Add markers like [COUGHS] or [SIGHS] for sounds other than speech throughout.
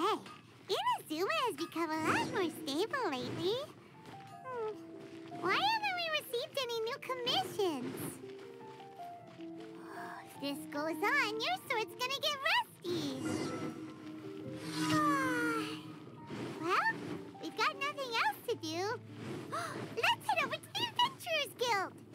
say, Inazuma has become a lot more stable lately. Hmm. Why haven't we received any new commissions? [SIGHS] If this goes on, your sword's gonna get rusty. [SIGHS] well, we've got nothing else to do. [GASPS] Let's head over to the Adventurers Guild.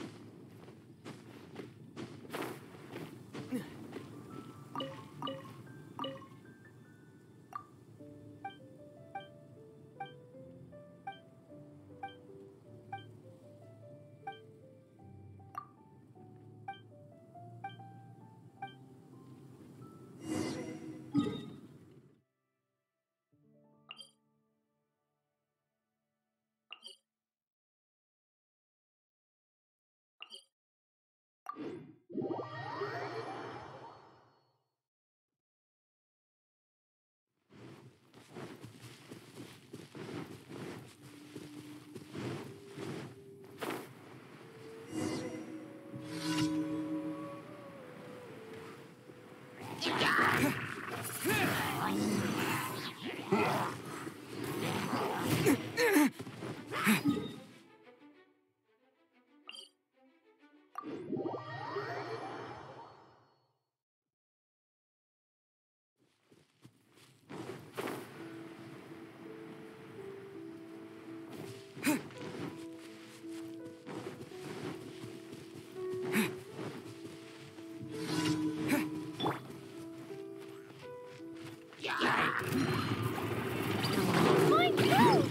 Yeah. Windblade!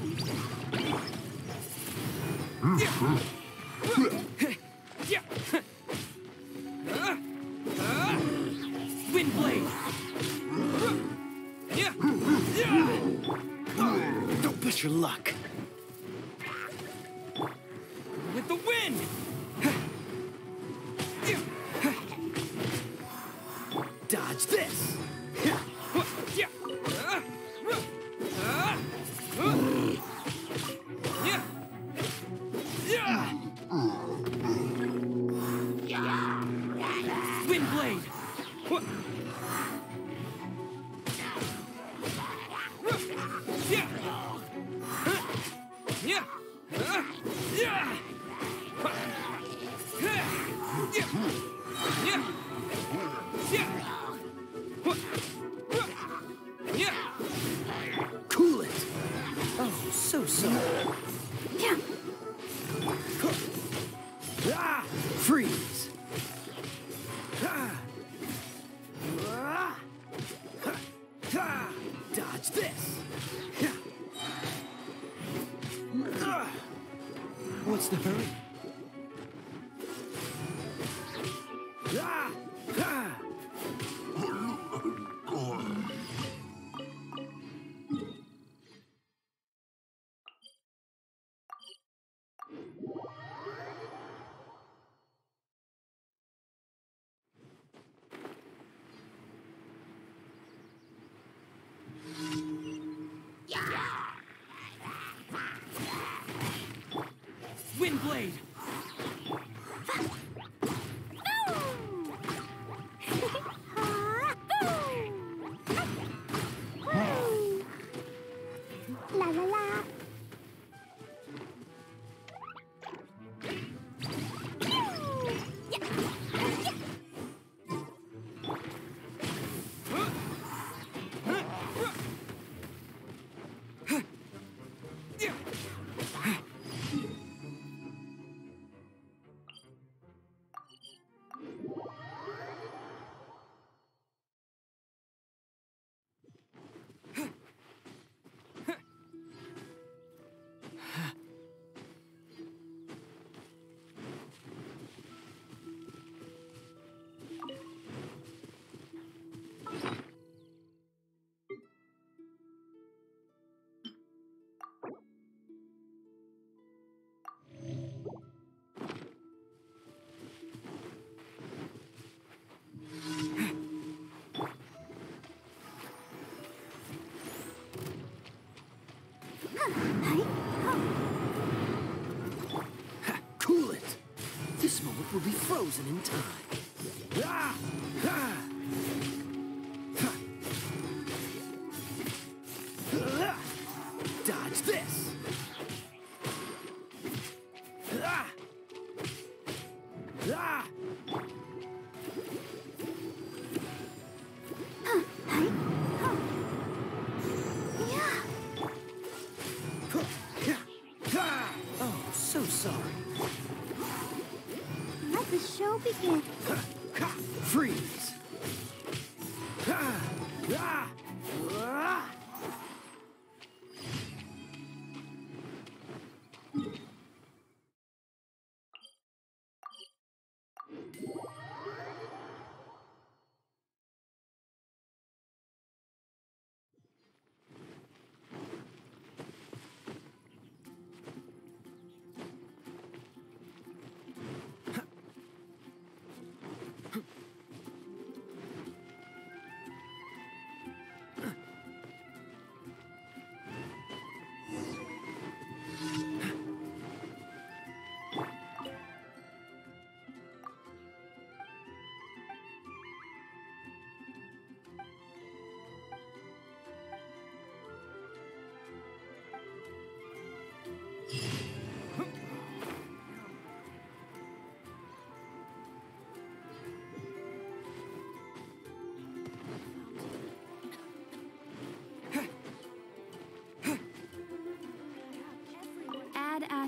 Windblade! Will be frozen in time.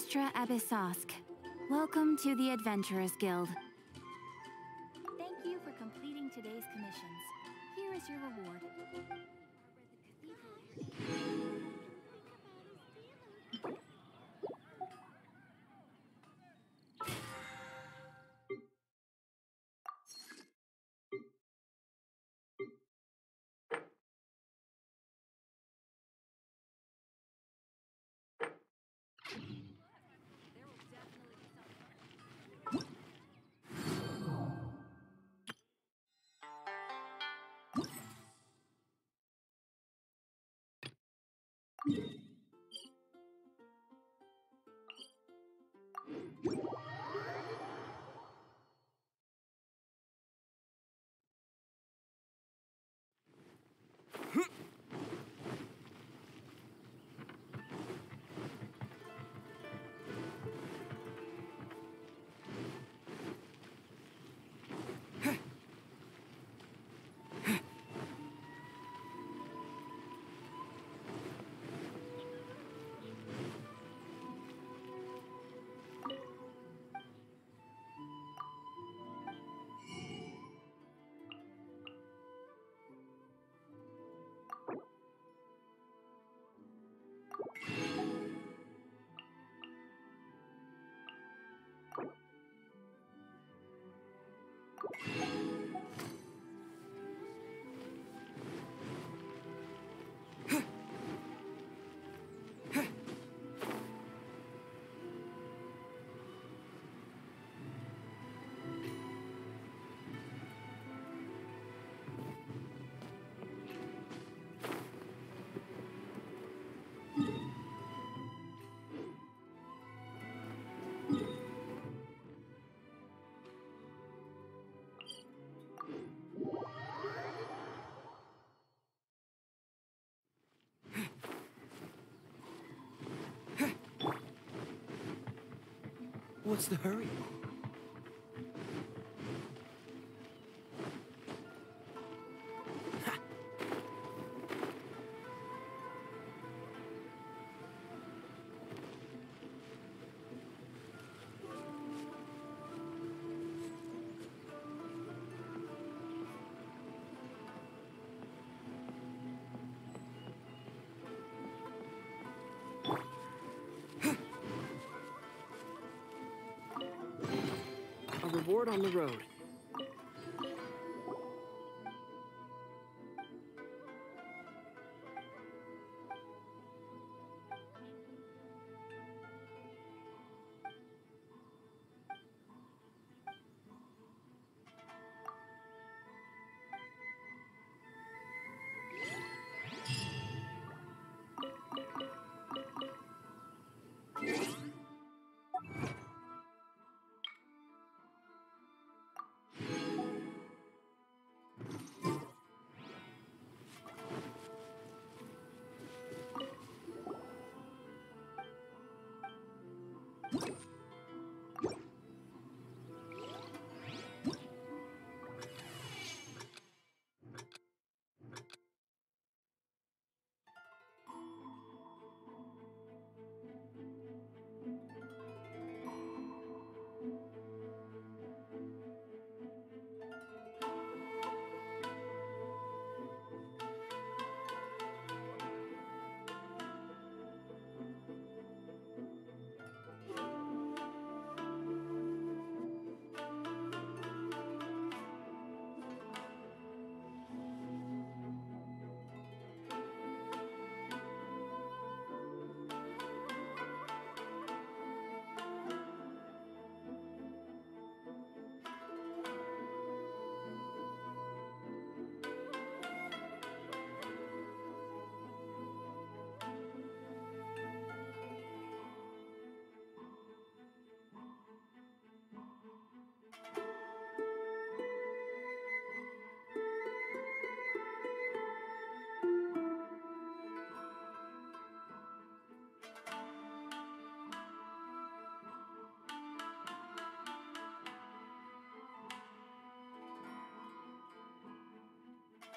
Astra Abyssosque. Welcome to the Adventurers Guild. Yeah. What's the hurry? On the road. you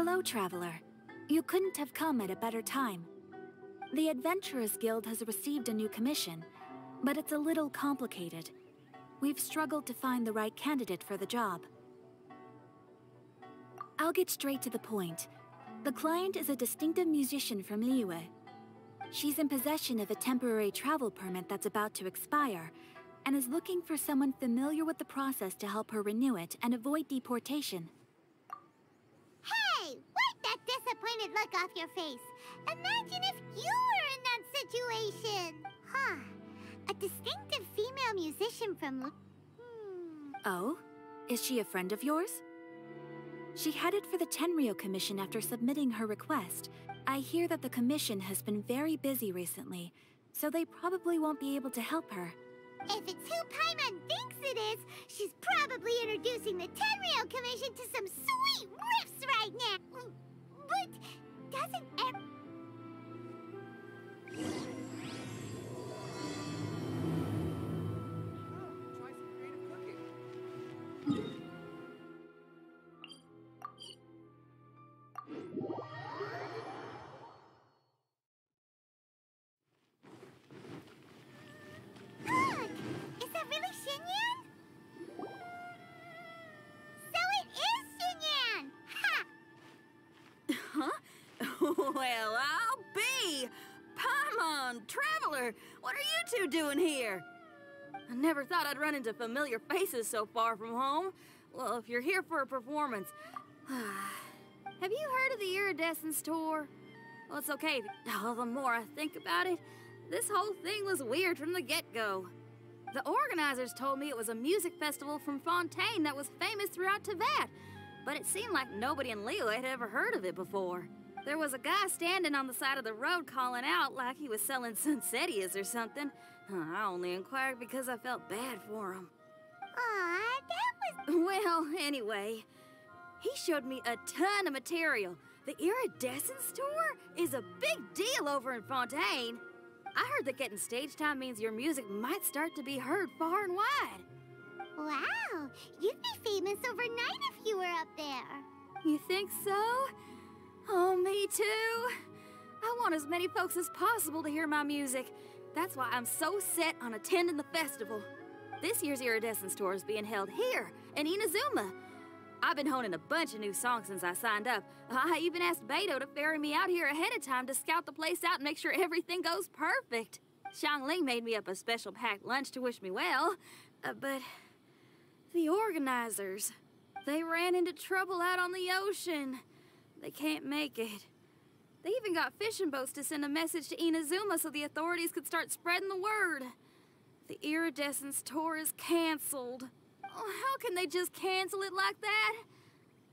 Hello, traveler. You couldn't have come at a better time. The Adventurers Guild has received a new commission, but it's a little complicated. We've struggled to find the right candidate for the job. I'll get straight to the point. The client is a distinctive musician from Liyue. She's in possession of a temporary travel permit that's about to expire, and is looking for someone familiar with the process to help her renew it and avoid deportation. That disappointed look off your face. Imagine if you were in that situation. Huh. A distinctive female musician from... Hmm. Oh? Is she a friend of yours? She headed for the Tenryo Commission after submitting her request. I hear that the commission has been very busy recently, so they probably won't be able to help her. If it's who Paimon thinks it is, she's probably introducing the Tenryo Commission to some sweet riffs right now. But doesn't ev- well, I'll be! Paimon, Traveler, what are you two doing here? I never thought I'd run into familiar faces so far from home. Well, if you're here for a performance. [SIGHS] Have you heard of the Iridescence Tour? Well, it's okay. Oh, the more I think about it, this whole thing was weird from the get go. The organizers told me it was a music festival from Fontaine that was famous throughout Teyvat, but it seemed like nobody in Liyue had ever heard of it before. There was a guy standing on the side of the road calling out like he was selling Sunsettias or something. I only inquired because I felt bad for him. Aw, that was... [LAUGHS] Well, anyway, he showed me a ton of material. The Iridescence Tour is a big deal over in Fontaine. I heard that getting stage time means your music might start to be heard far and wide. Wow! You'd be famous overnight if you were up there. You think so? Oh, me too. I want as many folks as possible to hear my music. That's why I'm so set on attending the festival. This year's Iridescence tour is being held here in Inazuma. I've been honing a bunch of new songs since I signed up. I even asked Beidou to ferry me out here ahead of time to scout the place out and make sure everything goes perfect. Shang Xiangling made me up a special packed lunch to wish me well, uh, but the organizers, they ran into trouble out on the ocean. They can't make it. They even got fishing boats to send a message to Inazuma so the authorities could start spreading the word. The Iridescence tour is canceled. Oh, how can they just cancel it like that?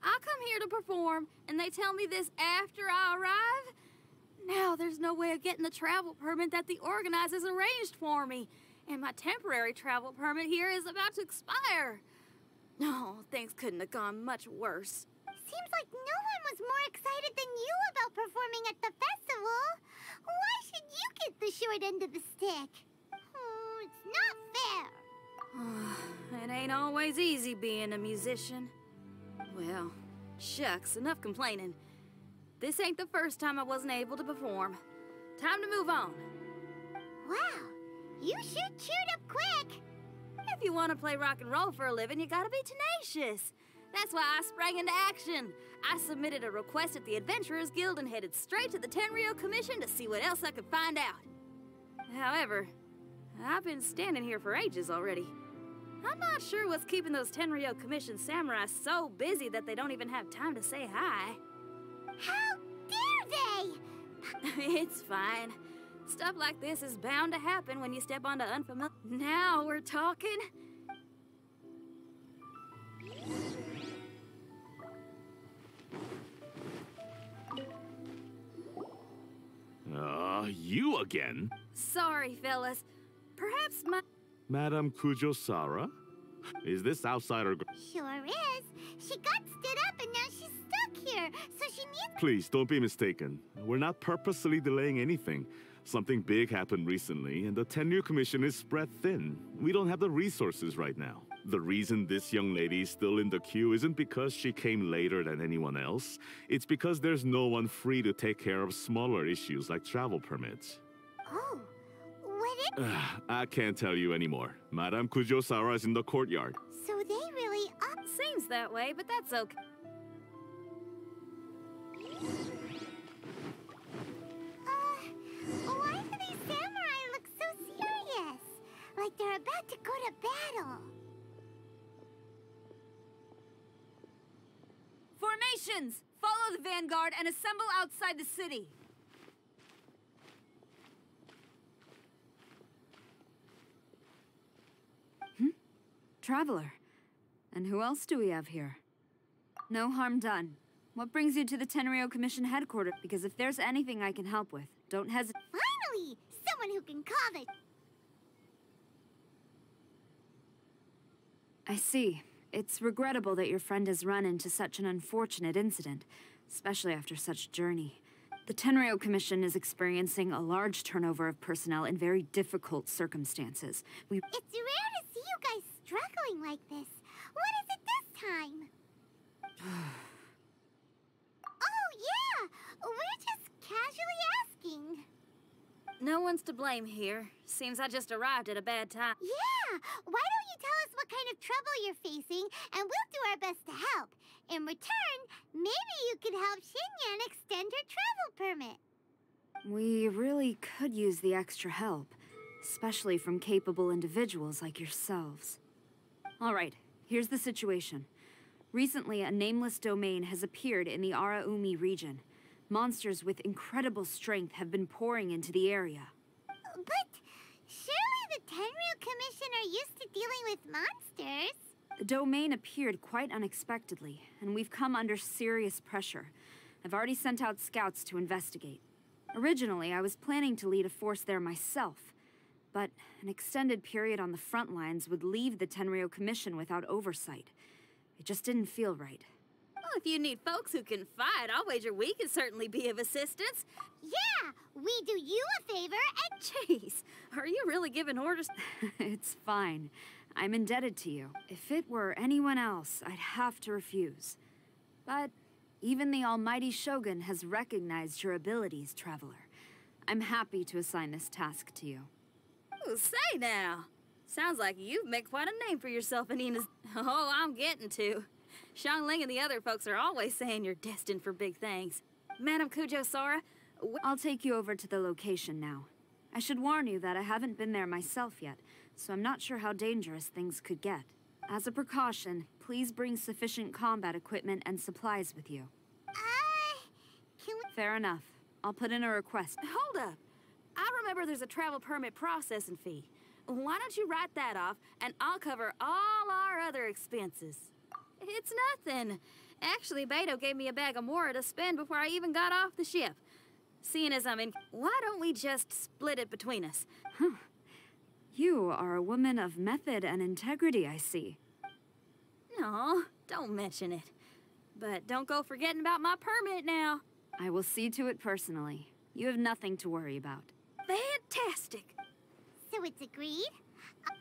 I come here to perform, and they tell me this after I arrive? Now there's no way of getting the travel permit that the organizers arranged for me, and my temporary travel permit here is about to expire. No, things couldn't have gone much worse. Seems like no one was more excited than you about performing at the festival. Why should you get the short end of the stick? Oh, it's not fair. [SIGHS] it ain't always easy being a musician. Well, shucks, enough complaining. This ain't the first time I wasn't able to perform. Time to move on. Wow, you sure cheered up quick. If you want to play rock and roll for a living, you gotta be tenacious. That's why I sprang into action. I submitted a request at the Adventurers Guild and headed straight to the Tenryo Commission to see what else I could find out. However, I've been standing here for ages already. I'm not sure what's keeping those Tenryo Commission samurai so busy that they don't even have time to say hi. How dare they? [LAUGHS] it's fine. Stuff like this is bound to happen when you step onto unfamiliar. Now we're talking. You again? Sorry, Phyllis. Perhaps my. Madam Kujou Sara? Is this outsider... Sure is. She got stood up and now she's stuck here, so she needs. Please, don't be mistaken. We're not purposely delaying anything. Something big happened recently, and the Tenryo Commission is spread thin. We don't have the resources right now. The reason this young lady is still in the queue isn't because she came later than anyone else. It's because there's no one free to take care of smaller issues like travel permits. Oh, what it? Ugh, I can't tell you anymore. Madame Kujou Sara is in the courtyard. So they really up. Seems that way, but that's okay. Uh, why do these samurai look so serious? Like they're about to go to battle. Formations! Follow the vanguard and assemble outside the city. Hmm? Traveler. And who else do we have here? No harm done. What brings you to the Tenryo Commission headquarters? Because if there's anything I can help with, don't hesitate. Finally, someone who can call it. I see. It's regrettable that your friend has run into such an unfortunate incident, especially after such a journey. The Tenryo Commission is experiencing a large turnover of personnel in very difficult circumstances. We It's rare to see you guys struggling like this. What is it this time? [SIGHS] oh, yeah! We're just casually asking. No one's to blame here. Seems I just arrived at a bad time. Yeah! Why don't you tell us what kind of trouble you're facing, and we'll do our best to help. In return, maybe you could help Xinyan extend her travel permit. We really could use the extra help, especially from capable individuals like yourselves. All right, here's the situation. Recently, a nameless domain has appeared in the Araumi region. Monsters with incredible strength have been pouring into the area. But surely the Tenryo Commission are used to dealing with monsters. The domain appeared quite unexpectedly, and we've come under serious pressure. I've already sent out scouts to investigate. Originally, I was planning to lead a force there myself, but an extended period on the front lines would leave the Tenryo Commission without oversight. It just didn't feel right. If you need folks who can fight, I'll wager we can certainly be of assistance. Yeah, we do you a favor and [LAUGHS] Jeez, are you really giving orders? [LAUGHS] it's fine. I'm indebted to you. If it were anyone else, I'd have to refuse. But even the almighty Shogun has recognized your abilities, Traveler. I'm happy to assign this task to you. Ooh, say now. Sounds like you've made quite a name for yourself in Ina's... [LAUGHS] Oh, I'm getting to. Xiangling and the other folks are always saying you're destined for big things. Madam Kujou Sara, I'll take you over to the location now. I should warn you that I haven't been there myself yet, so I'm not sure how dangerous things could get. As a precaution, please bring sufficient combat equipment and supplies with you. Uh, can we... Fair enough. I'll put in a request. hold up. I remember there's a travel permit processing fee. Why don't you write that off, and I'll cover all our other expenses? It's nothing. Actually, Beidou gave me a bag of Mora to spend before I even got off the ship. Seeing as I'm in, why don't we just split it between us? Huh. You are a woman of method and integrity, I see. No, don't mention it. But don't go forgetting about my permit now. I will see to it personally. You have nothing to worry about. Fantastic. So it's agreed?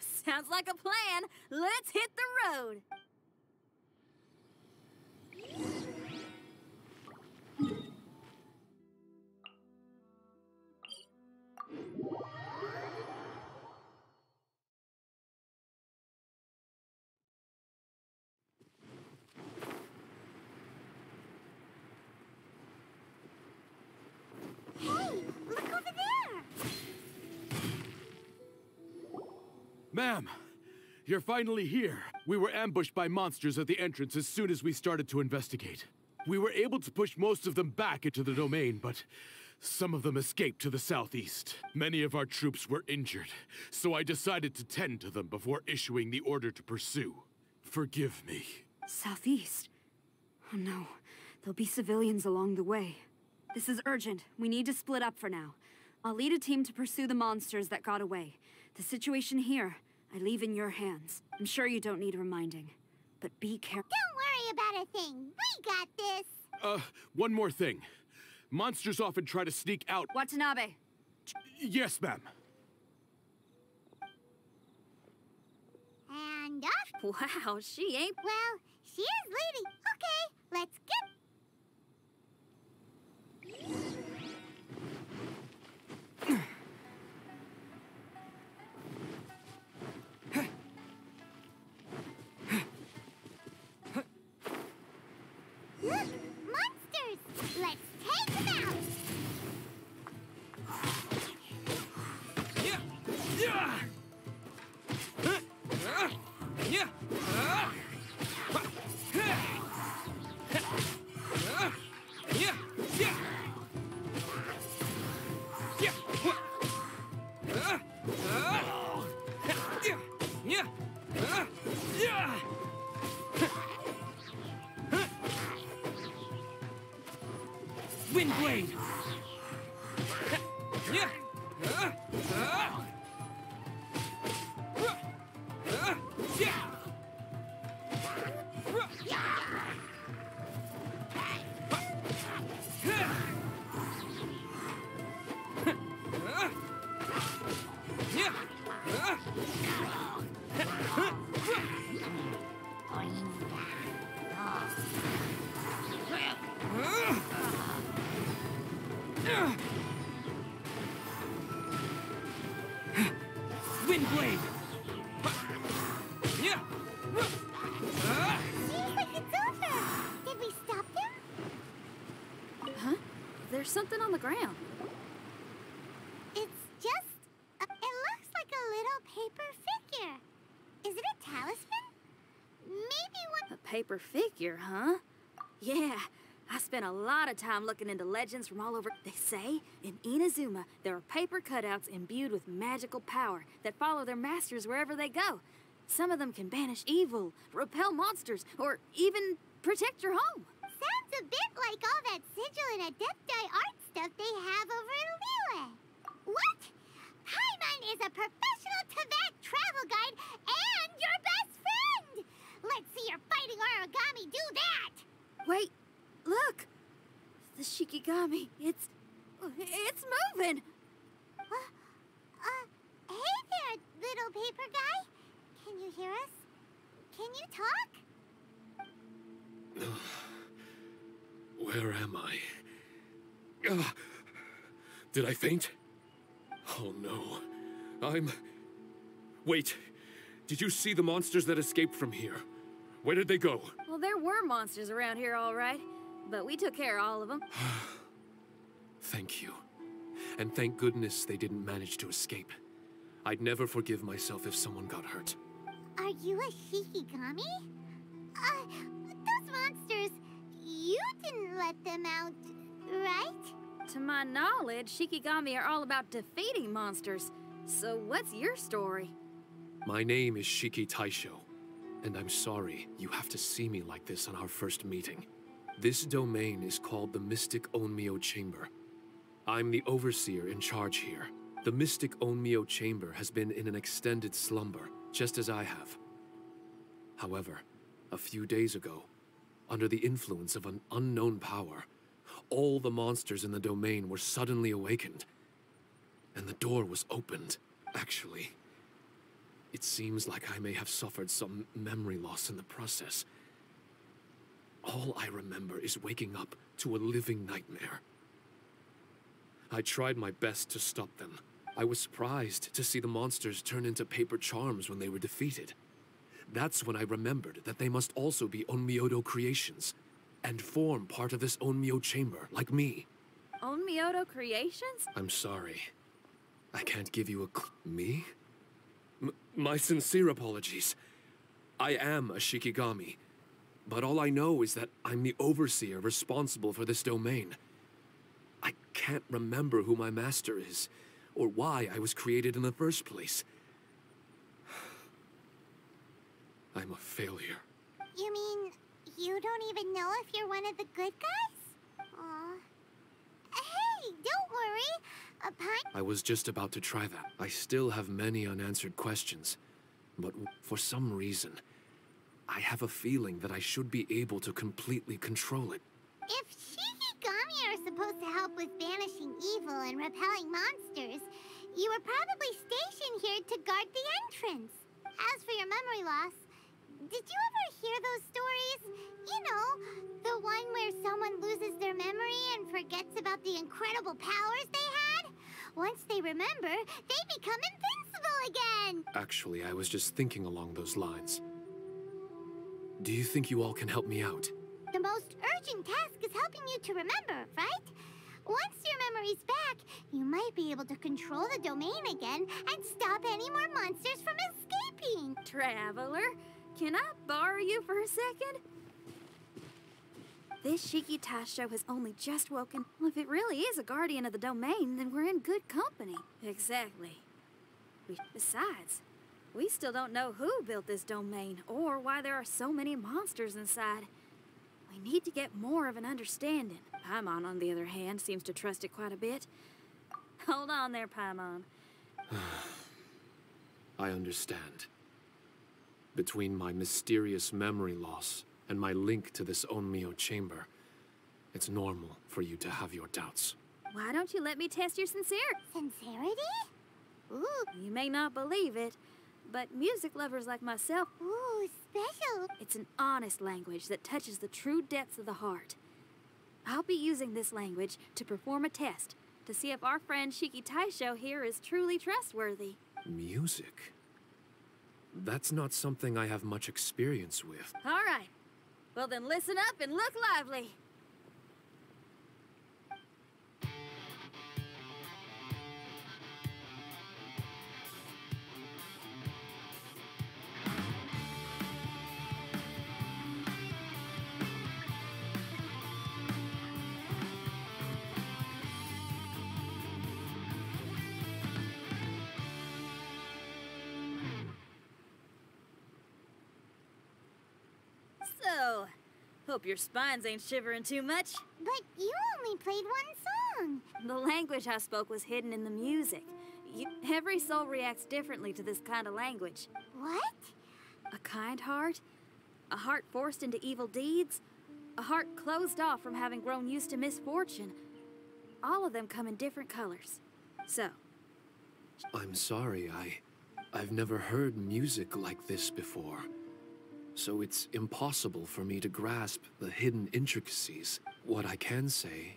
Sounds like a plan. Let's hit the road. Ma'am, you're finally here. We were ambushed by monsters at the entrance as soon as we started to investigate. We were able to push most of them back into the domain, but some of them escaped to the southeast. Many of our troops were injured, so I decided to tend to them before issuing the order to pursue. Forgive me. Southeast? Oh no, there'll be civilians along the way. This is urgent. We need to split up for now. I'll lead a team to pursue the monsters that got away. The situation here, I leave in your hands. I'm sure you don't need reminding. But be careful. Don't worry about a thing. We got this. Uh, one more thing. Monsters often try to sneak out. Watanabe, Yes, ma'am. And off. Wow, she ain't. Well, she is leading. Okay, let's get... Yeah. Yeah. Huh. Uh. Yeah. Paper figure, huh? Yeah, I spent a lot of time looking into legends from all over. They say in Inazuma there are paper cutouts imbued with magical power that follow their masters wherever they go. Some of them can banish evil, repel monsters, or even protect your home. Sounds a bit like all that sigil and adepti art stuff they have over in Liyue. What? Paimon is a professional Teyvat travel guide and your best! Let's see your fighting origami do that! Wait, look! The Shikigami, it's. it's moving! Uh, uh, hey there, little paper guy. Can you hear us? Can you talk? [SIGHS] Where am I? Ah, did I faint? Oh no. I'm. Wait. Did you see the monsters that escaped from here? Where did they go? Well, there were monsters around here, all right. But we took care of all of them. [SIGHS] Thank you. And thank goodness they didn't manage to escape. I'd never forgive myself if someone got hurt. Are you a Shikigami? Uh, those monsters, you didn't let them out, right? To my knowledge, Shikigami are all about defeating monsters. So what's your story? My name is Shiki Taisho, and I'm sorry you have to see me like this on our first meeting. This domain is called the Mystic Onmyo Chamber. I'm the overseer in charge here. The Mystic Onmyo Chamber has been in an extended slumber, just as I have. However, a few days ago, under the influence of an unknown power, all the monsters in the domain were suddenly awakened. And the door was opened. Actually, it seems like I may have suffered some memory loss in the process. All I remember is waking up to a living nightmare. I tried my best to stop them. I was surprised to see the monsters turn into paper charms when they were defeated. That's when I remembered that they must also be Onmyodo creations and form part of this Onmyo chamber, like me. Onmyodo Creations? I'm sorry. I can't give you a cl- me? My sincere apologies. I am a Shikigami, but all I know is that I'm the overseer responsible for this domain. I can't remember who my master is, or why I was created in the first place. [SIGHS] I'm a failure. You mean you don't even know if you're one of the good guys? Aw. Hey, don't worry. A pine. I was just about to try that. I still have many unanswered questions, but for some reason, I have a feeling that I should be able to completely control it. If Shikigami are supposed to help with banishing evil and repelling monsters, you were probably stationed here to guard the entrance. As for your memory loss, did you ever hear those stories? You know, the one where someone loses their memory and forgets about the incredible powers they had? Once they remember, they become invincible again! Actually, I was just thinking along those lines. Do you think you all can help me out? The most urgent task is helping you to remember, right? Once your memory's back, you might be able to control the domain again and stop any more monsters from escaping. Traveler, can I borrow you for a second? This Shiki Taisho has only just woken. Well, if it really is a guardian of the domain, then we're in good company. Exactly. We, besides, we still don't know who built this domain or why there are so many monsters inside. We need to get more of an understanding. Paimon, on the other hand, seems to trust it quite a bit. Hold on there, Paimon. [SIGHS] I understand. Between my mysterious memory loss and my link to this Onmyo chamber, it's normal for you to have your doubts. Why don't you let me test your sincerity? Sincerity? Ooh, You may not believe it, but music lovers like myself, ooh, special. it's an honest language that touches the true depths of the heart. I'll be using this language to perform a test to see if our friend Shiki Taisho here is truly trustworthy. Music? That's not something I have much experience with. All right. Well, then listen up and look lively. Hope your spines ain't shivering too much. But you only played one song. The language I spoke was hidden in the music. You, every soul reacts differently to this kind of language. What? A kind heart, a heart forced into evil deeds, a heart closed off from having grown used to misfortune. All of them come in different colors. So, I'm sorry, I. I've never heard music like this before, so it's impossible for me to grasp the hidden intricacies. What I can say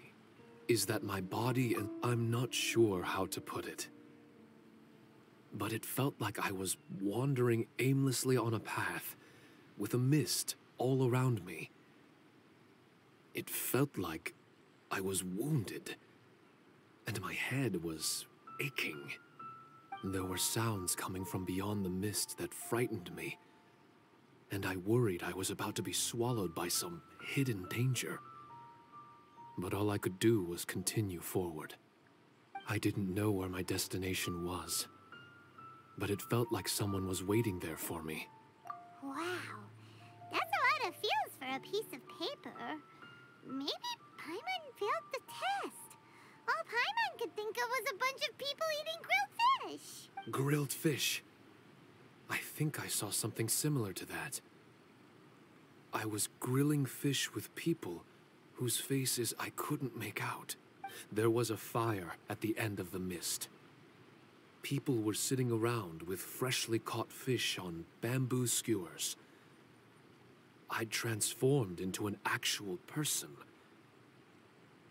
is that my body and I'm not sure how to put it. But it felt like I was wandering aimlessly on a path with a mist all around me. It felt like I was wounded, and my head was aching. There were sounds coming from beyond the mist that frightened me, and I worried I was about to be swallowed by some hidden danger. But all I could do was continue forward. I didn't know where my destination was, but it felt like someone was waiting there for me. Wow. That's a lot of feels for a piece of paper. Maybe Paimon failed the test. All Paimon could think of was a bunch of people eating grilled fish. Grilled fish. I think I saw something similar to that. I was grilling fish with people whose faces I couldn't make out. There was a fire at the end of the mist. People were sitting around with freshly caught fish on bamboo skewers. I'd transformed into an actual person.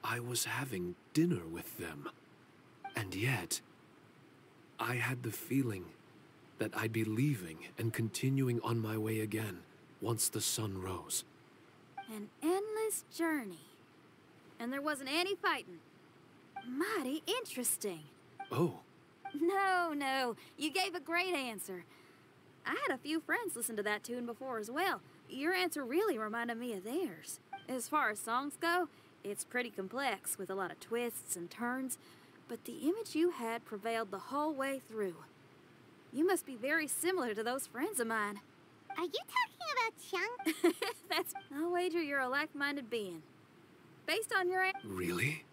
I was having dinner with them. And yet, I had the feeling that I'd be leaving and continuing on my way again once the sun rose. An endless journey. And there wasn't any fighting. Mighty interesting. Oh, No, no, you gave a great answer. I had a few friends listen to that tune before as well. Your answer really reminded me of theirs. As far as songs go, it's pretty complex with a lot of twists and turns, but the image you had prevailed the whole way through. You must be very similar to those friends of mine. Are you talking about Chunk? [LAUGHS] That's, I'll wager you're a like minded being. Based on your really?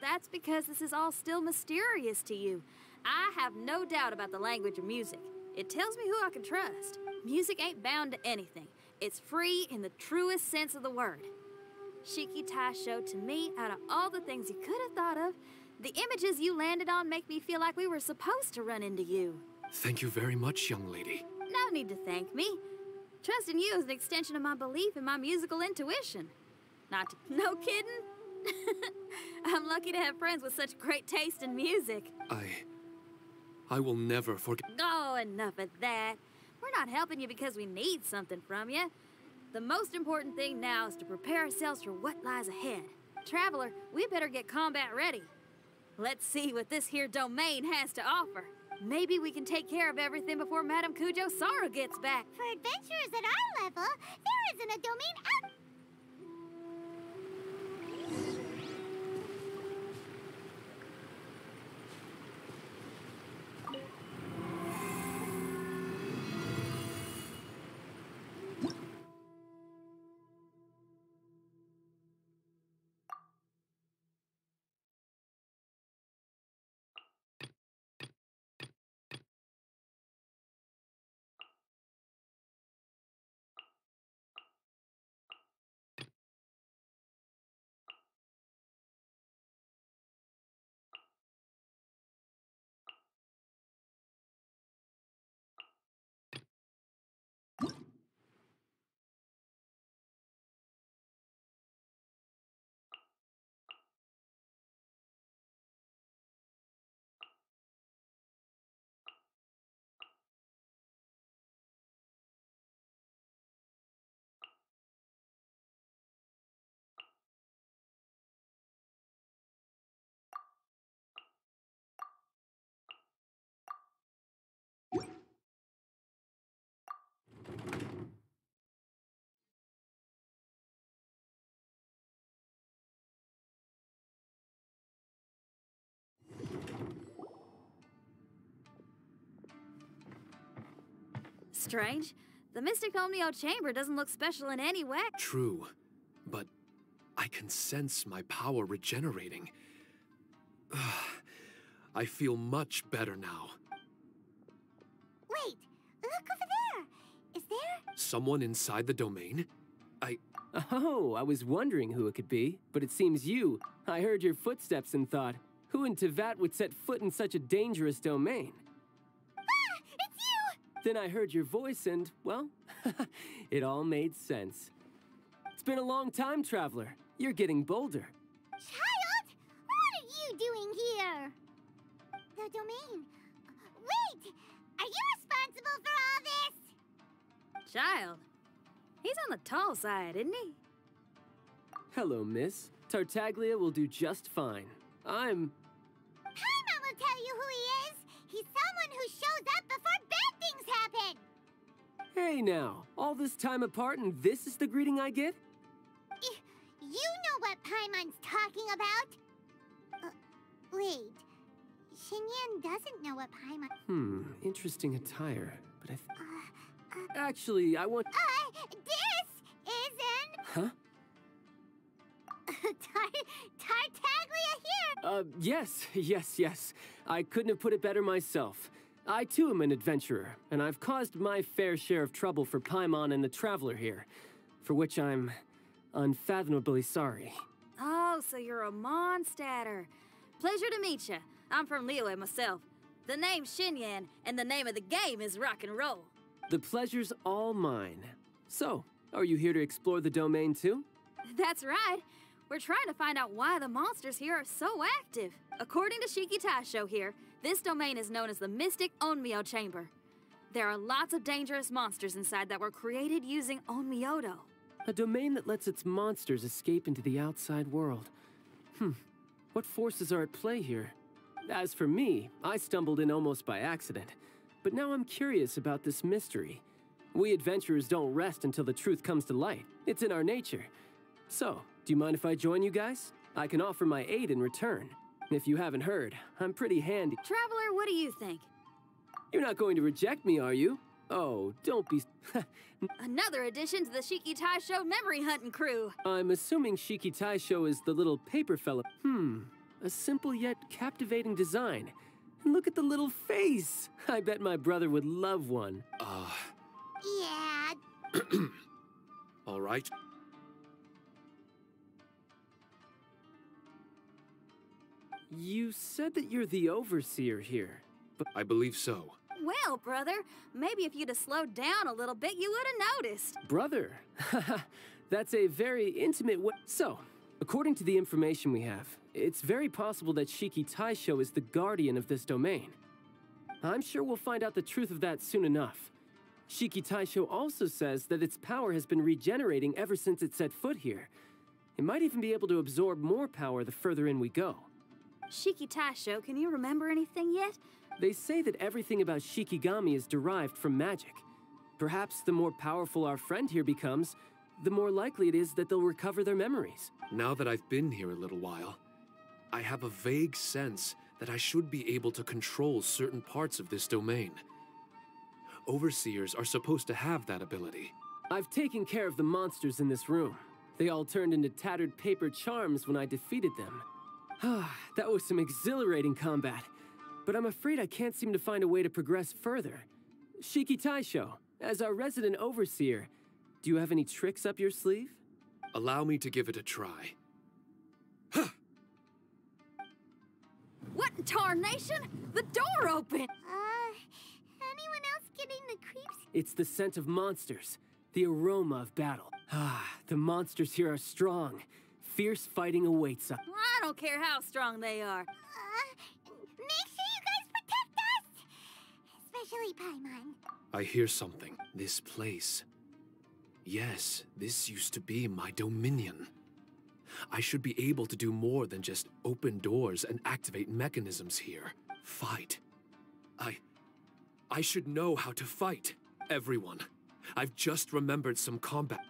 That's because this is all still mysterious to you. I have no doubt about the language of music. It tells me who I can trust. Music ain't bound to anything. It's free in the truest sense of the word. Shiki Taisho to me, out of all the things you could have thought of, the images you landed on make me feel like we were supposed to run into you. Thank you very much, young lady. No need to thank me. Trusting you is an extension of my belief in my musical intuition. Not to, no kidding. [LAUGHS] I'm lucky to have friends with such great taste in music. I. I will never forget. Oh, enough of that. We're not helping you because we need something from you. The most important thing now is to prepare ourselves for what lies ahead. Traveler, we better get combat ready. Let's see what this here domain has to offer. Maybe we can take care of everything before Madame Kujou Sara gets back. For adventurers at our level, there isn't a domain out. Strange. The Mystic Onmyo Chamber doesn't look special in any way. True, but I can sense my power regenerating. [SIGHS] I feel much better now. Wait, look over there. Is there? Someone inside the domain? I. Oh, I was wondering who it could be, but it seems you. I heard your footsteps and thought, who in Teyvat would set foot in such a dangerous domain? Then I heard your voice and, well, [LAUGHS] it all made sense. It's been a long time, Traveler. You're getting bolder. Child, what are you doing here? The domain. Wait, are you responsible for all this? Child. He's on the tall side, isn't he? Hello, miss. Tartaglia will do just fine. I'm... Paimon will tell you who he is. He's someone who shows up before bad things happen. Hey now, all this time apart and this is the greeting I get? You know what Paimon's talking about. Uh, wait, Xinyan doesn't know what Paimon... Hmm, interesting attire. But I... Uh, uh, Actually, I want... uh, this isn't... Huh? [LAUGHS] Tar- Tartaglia here! Uh, yes, yes, yes. I couldn't have put it better myself. I too am an adventurer, and I've caused my fair share of trouble for Paimon and the Traveler here, for which I'm unfathomably sorry. Oh, so you're a Mondstatter. Pleasure to meet you. I'm from Liyue myself. The name's Xinyan, and the name of the game is rock and roll. The pleasure's all mine. So, are you here to explore the domain too? That's right. We're trying to find out why the monsters here are so active. According to Shiki Taisho here, this domain is known as the Mystic Onmyo Chamber. There are lots of dangerous monsters inside that were created using Onmyodo. A domain that lets its monsters escape into the outside world. Hmm, what forces are at play here? As for me, I stumbled in almost by accident. But now I'm curious about this mystery. We adventurers don't rest until the truth comes to light. It's in our nature. So, do you mind if I join you guys? I can offer my aid in return. If you haven't heard, I'm pretty handy. Traveler, what do you think? You're not going to reject me, are you? Oh, don't be. [LAUGHS] Another addition to the Shiki Taisho memory hunting crew. I'm assuming Shiki Taisho is the little paper fella. Hmm, a simple yet captivating design. And look at the little face. I bet my brother would love one. Uh, Yeah, [COUGHS] all right. You said that you're the overseer here. But I believe so. Well, brother, maybe if you'd have slowed down a little bit, you would have noticed. Brother? [LAUGHS] That's a very intimate way. So, according to the information we have, it's very possible that Shiki Taisho is the guardian of this domain. I'm sure we'll find out the truth of that soon enough. Shiki Taisho also says that its power has been regenerating ever since it set foot here. It might even be able to absorb more power the further in we go. Shiki Taisho, can you remember anything yet? They say that everything about Shikigami is derived from magic. Perhaps the more powerful our friend here becomes, the more likely it is that they'll recover their memories. Now that I've been here a little while, I have a vague sense that I should be able to control certain parts of this domain. Overseers are supposed to have that ability. I've taken care of the monsters in this room. They all turned into tattered paper charms when I defeated them. Ah, [SIGHS] that was some exhilarating combat. But I'm afraid I can't seem to find a way to progress further. Shiki Taisho, as our resident overseer, do you have any tricks up your sleeve? Allow me to give it a try. Huh. What in tarnation? The door opened! uh, anyone else getting the creeps? It's the scent of monsters, the aroma of battle. [SIGHS] Ah, the monsters here are strong. Fierce fighting awaits us. I don't care how strong they are. Uh, make sure you guys protect us! Especially Paimon. I hear something. This place. Yes, this used to be my dominion. I should be able to do more than just open doors and activate mechanisms here. Fight. I. I should know how to fight. Everyone. I've just remembered some combat.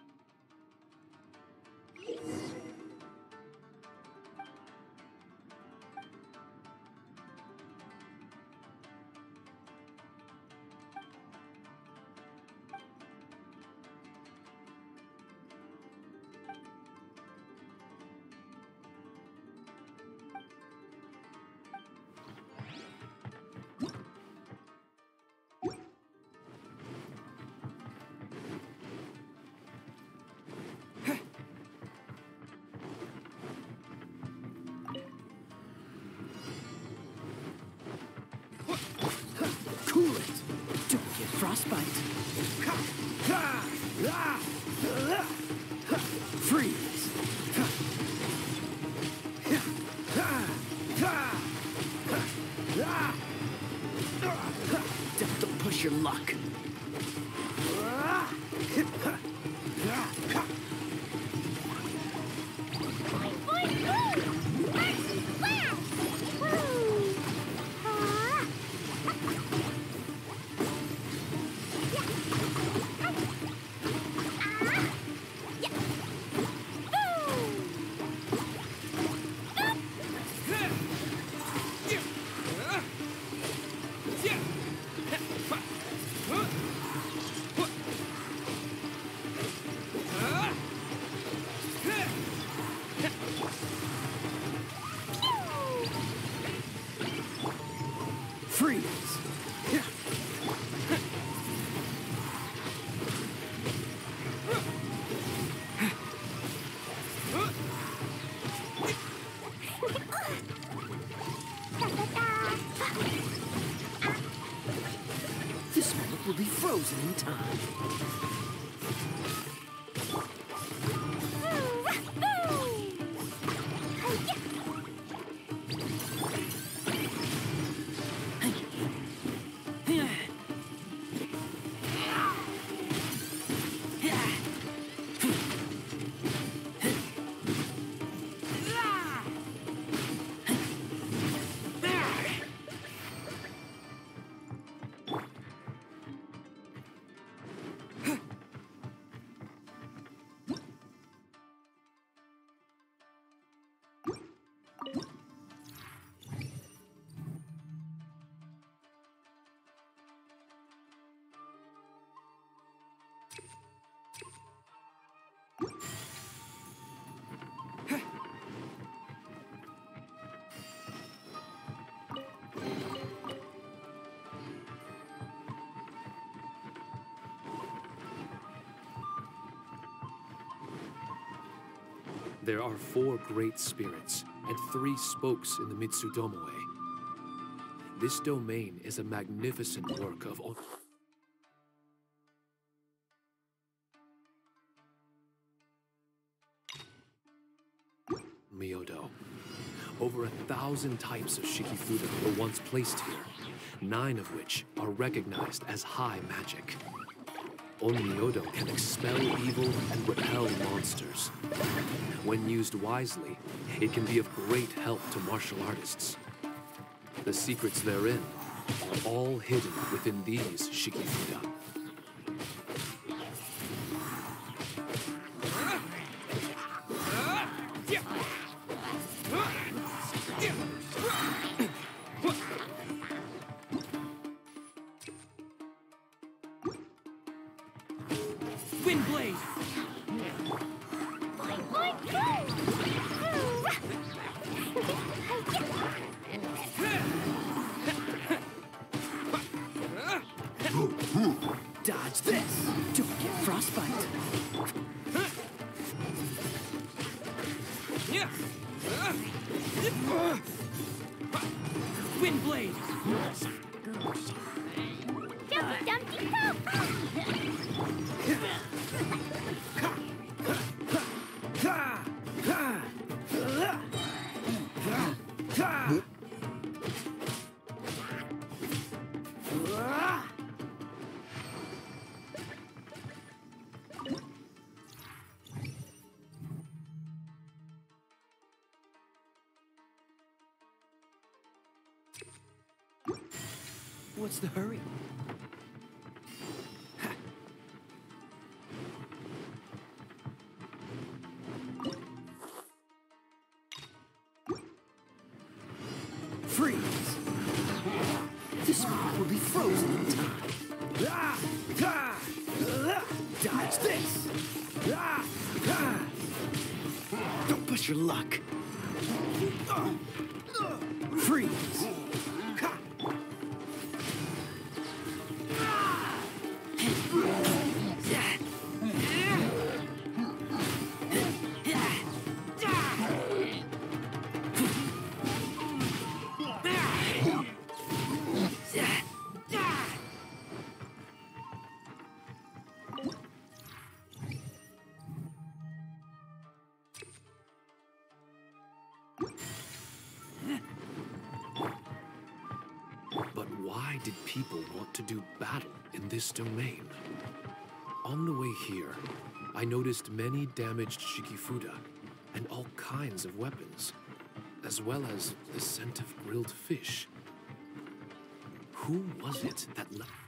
There are four great spirits and three spokes in the Mitsudomoe. This domain is a magnificent work of Myodo. Over a thousand types of Shikifuda were once placed here, nine of which are recognized as high magic. Onmyodo can expel evil and repel monsters. When used wisely, it can be of great help to martial artists. The secrets therein are all hidden within these Shikifuda. Hurry? Freeze! This moment will be frozen in time. Dodge this! Don't push your luck. People want to do battle in this domain? On the way here, I noticed many damaged Shikifuda and all kinds of weapons, as well as the scent of grilled fish. Who was it that left?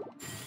you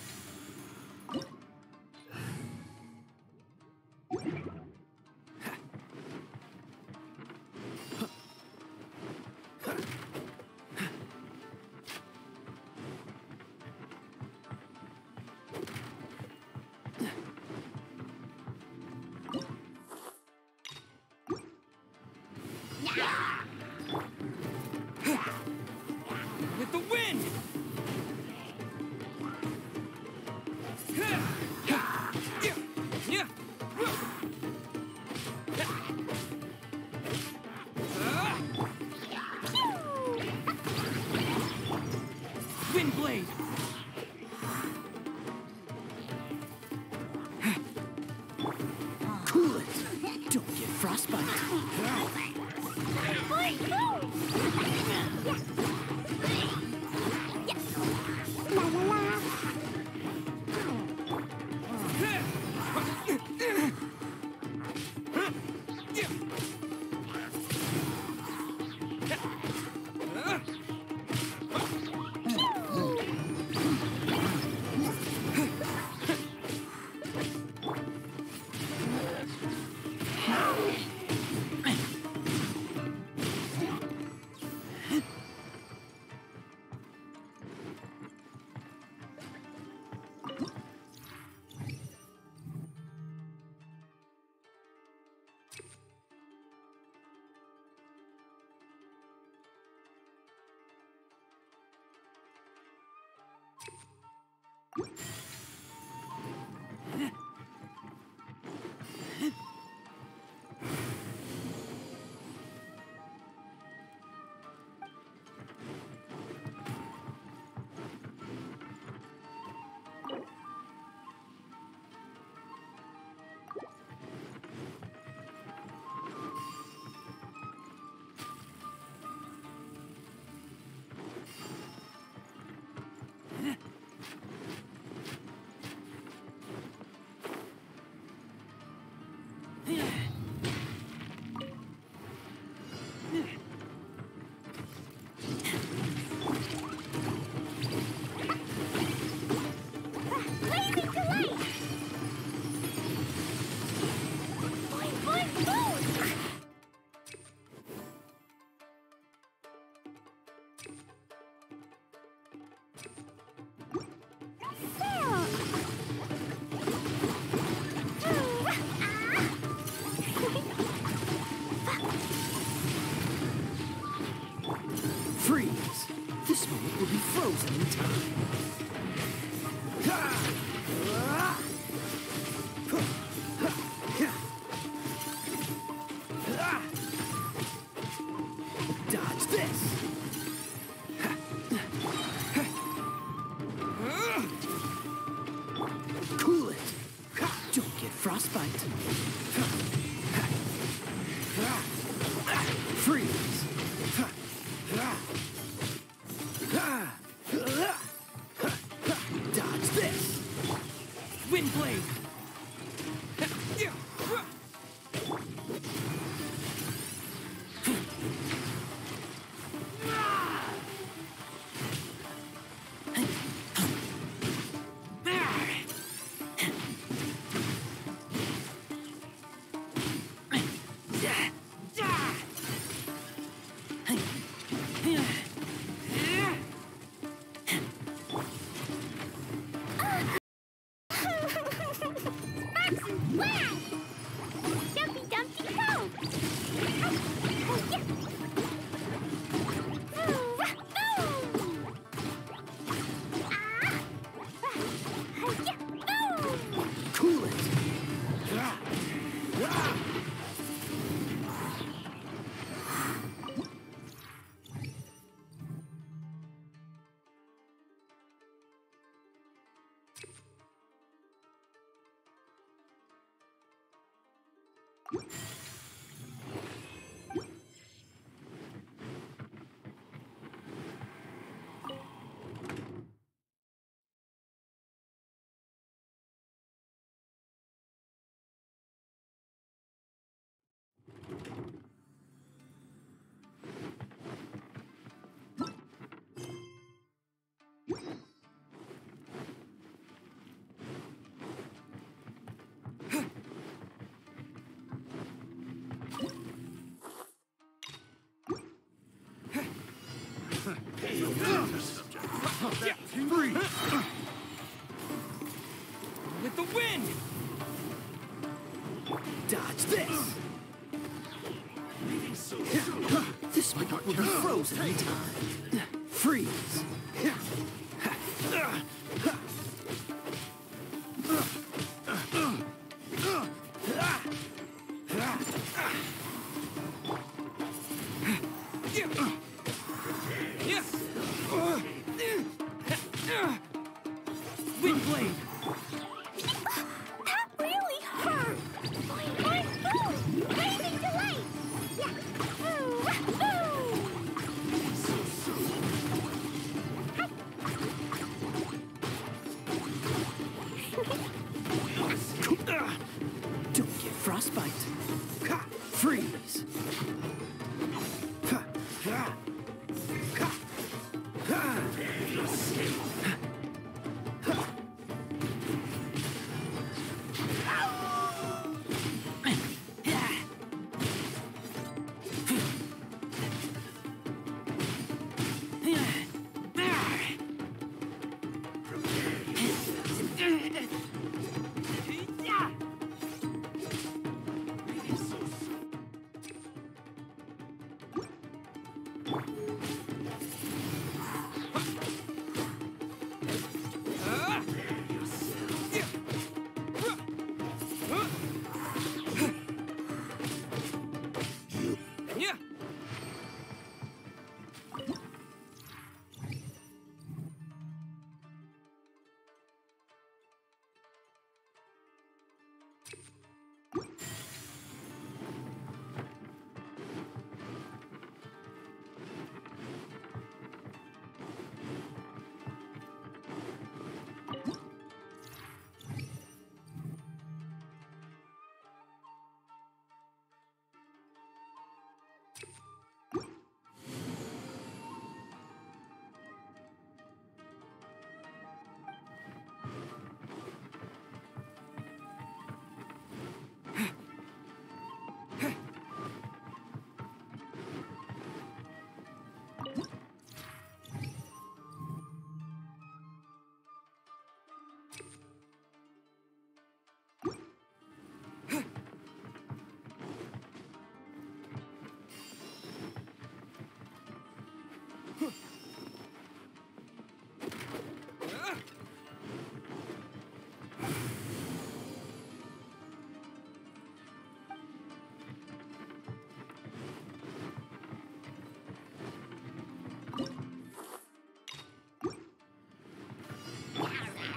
Free. With the wind! Dodge this! This might not will be frozen in time.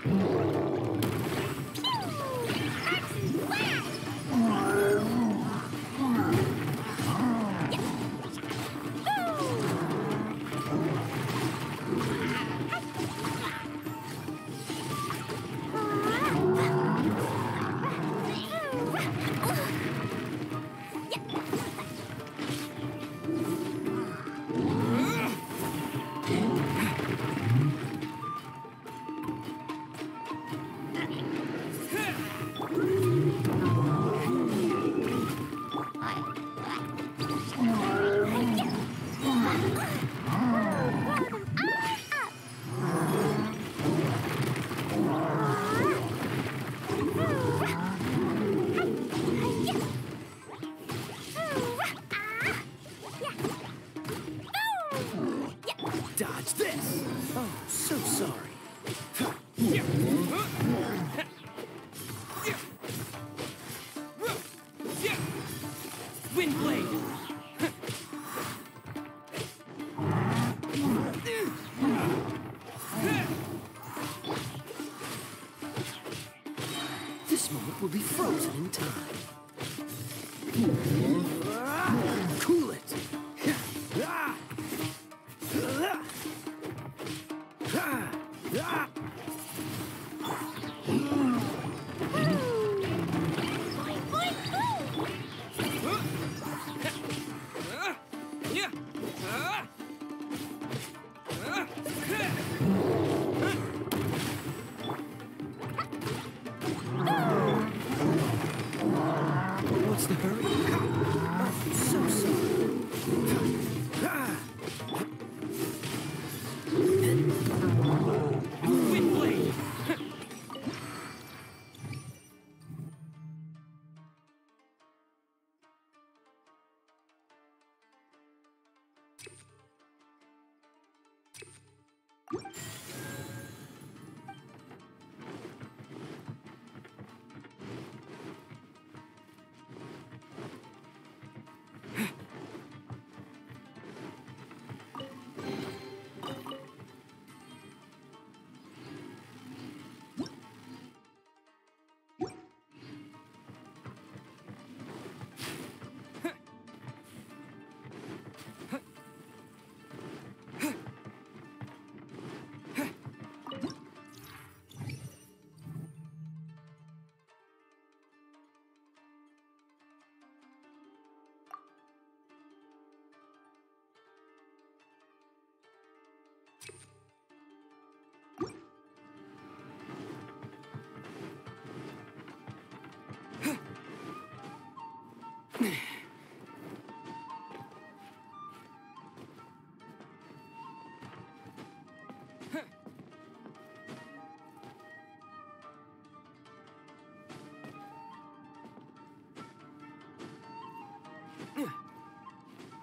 Mm-hmm.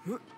Yeah.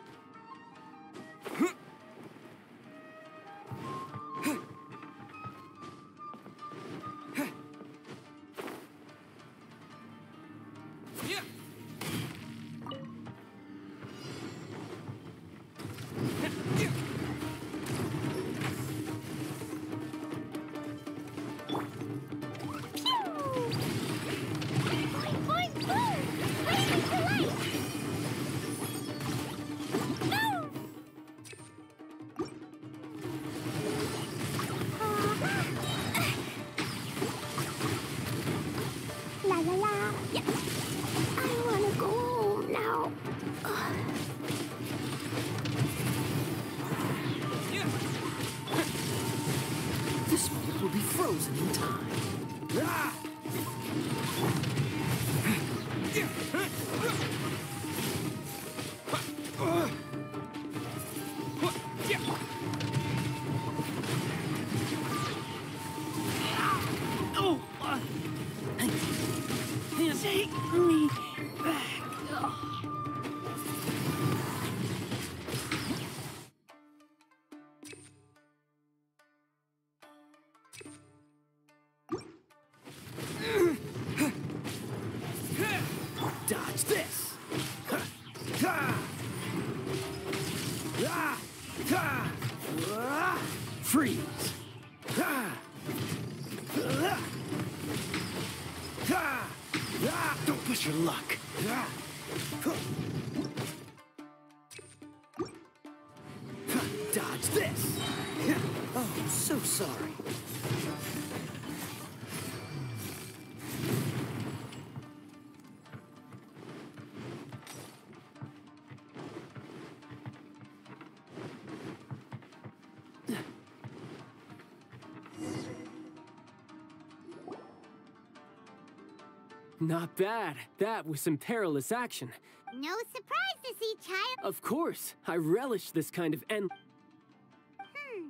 Not bad. That was some perilous action. No surprise to see Childe. Of course, I relish this kind of end. Hmm.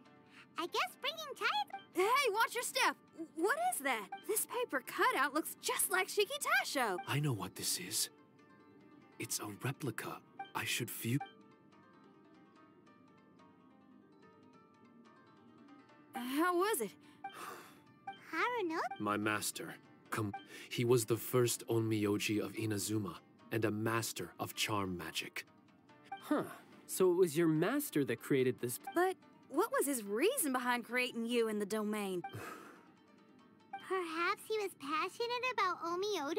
I guess bringing Childe. Hey, watch your step. What is that? This paper cutout looks just like Shiki Taisho. I know what this is. It's a replica. I should view. How was it? Haruno? My master. Com- he was the first Onmyoji of Inazuma and a master of charm magic. Huh. So it was your master that created this. But what was his reason behind creating you in the domain? [SIGHS] Perhaps he was passionate about Onmyodo?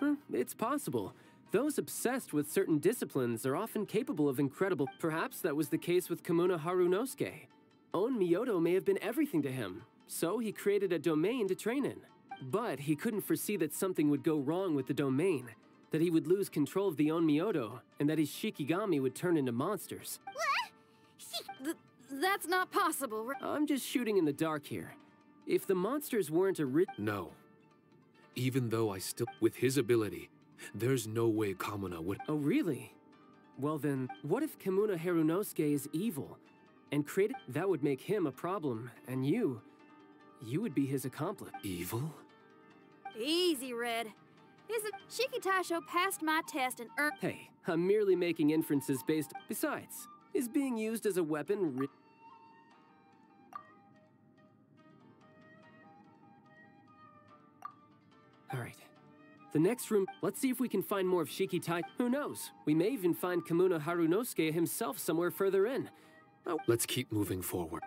Huh, it's possible. Those obsessed with certain disciplines are often capable of incredible. Perhaps that was the case with Kamuna Harunosuke. Onmyodo may have been everything to him, so he created a domain to train in. But he couldn't foresee that something would go wrong with the domain, that he would lose control of the Onmyodo, and that his Shikigami would turn into monsters. What? She... Th that's not possible. We're I'm just shooting in the dark here. If the monsters weren't a ri- No. Even though I still. With his ability, there's no way Kamuna would. Oh, really? Well then, what if Kamuna Harunosuke is evil and created? That would make him a problem, and you, you would be his accomplice. Evil? Easy, Red. Isn't Shiki Taisho passed my test and earned? Hey, I'm merely making inferences based. Besides, is being used as a weapon ri- All right. The next room, let's see if we can find more of Shiki Tai. Who knows? We may even find Kamuna Harunosuke himself somewhere further in. Oh, Let's keep moving forward.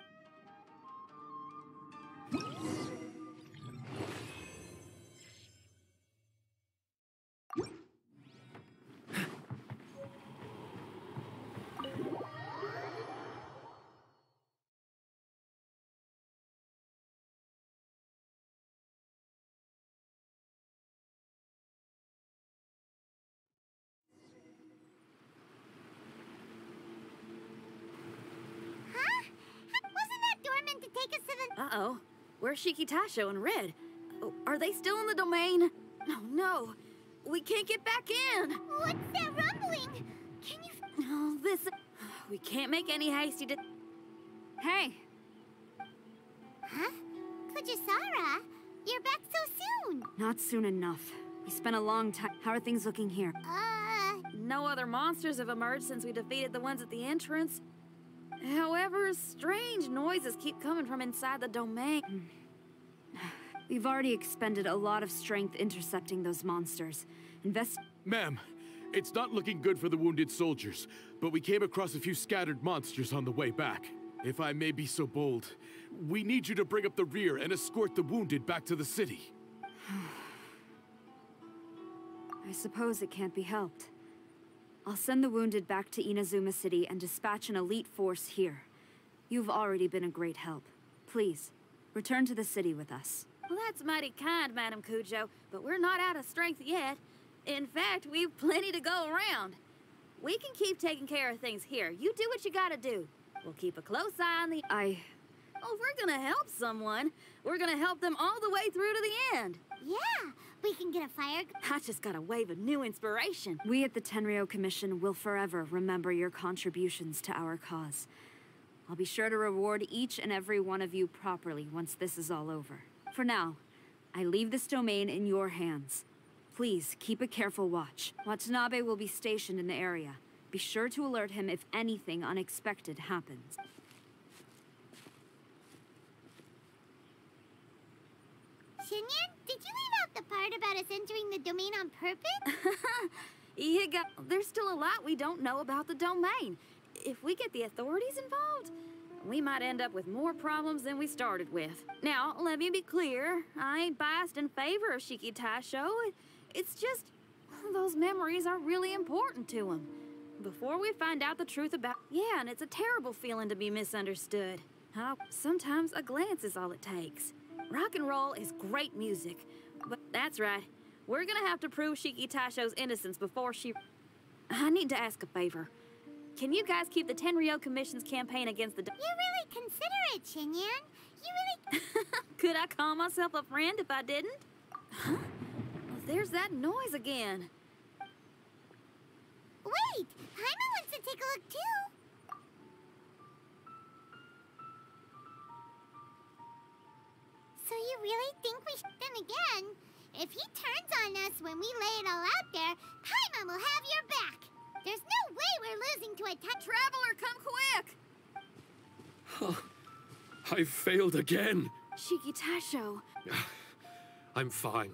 Shiki Taisho and Red? Are they still in the domain? Oh, no. We can't get back in. What's that rumbling? Can you... Oh, this... We can't make any hasty de- Hey, Huh? Kujou Sara? You're back so soon. not soon enough. We spent a long time. How are things looking here? Uh... No other monsters have emerged since we defeated the ones at the entrance. However, strange noises keep coming from inside the domain. We've already expended a lot of strength intercepting those monsters. Invest. Ma'am, it's not looking good for the wounded soldiers, but we came across a few scattered monsters on the way back. If I may be so bold, we need you to bring up the rear and escort the wounded back to the city. [SIGHS] I suppose it can't be helped. I'll send the wounded back to Inazuma City and dispatch an elite force here. You've already been a great help. Please, return to the city with us. Well, that's mighty kind, Madam Kujou, but we're not out of strength yet. In fact, we've [LAUGHS] plenty to go around. We can keep taking care of things here. You do what you gotta do. We'll keep a close eye on the. I. Oh, we're gonna help someone, we're gonna help them all the way through to the end. Yeah, we can get a fire... I just got a wave of new inspiration. We at the Tenryo Commission will forever remember your contributions to our cause. I'll be sure to reward each and every one of you properly once this is all over. For now, I leave this domain in your hands. Please keep a careful watch. Watanabe will be stationed in the area. Be sure to alert him if anything unexpected happens. Xinyan, did you leave out the part about us entering the domain on purpose? [LAUGHS] You got, there's still a lot we don't know about the domain. If we get the authorities involved, we might end up with more problems than we started with. Now, let me be clear. I ain't biased in favor of Shiki Taisho. It's just those memories are really important to him. Before we find out the truth about... Yeah, and it's a terrible feeling to be misunderstood. How sometimes a glance is all it takes. Rock and roll is great music, but that's right. We're gonna have to prove Shiki Taisho's innocence before she... I need to ask a favor. Can you guys keep the Tenryo Commission's campaign against the... You're really considerate, Xinyan. You really... [LAUGHS] Could I call myself a friend if I didn't? Huh? Well, there's that noise again. Wait! Paimon wants to take a look, too. So you really think we sh- Then again, if he turns on us when we lay it all out there, Paimon will have your back. There's no way we're losing to a time Traveler, come quick! [SIGHS] I failed again. Shiki Taisho. [SIGHS] I'm fine.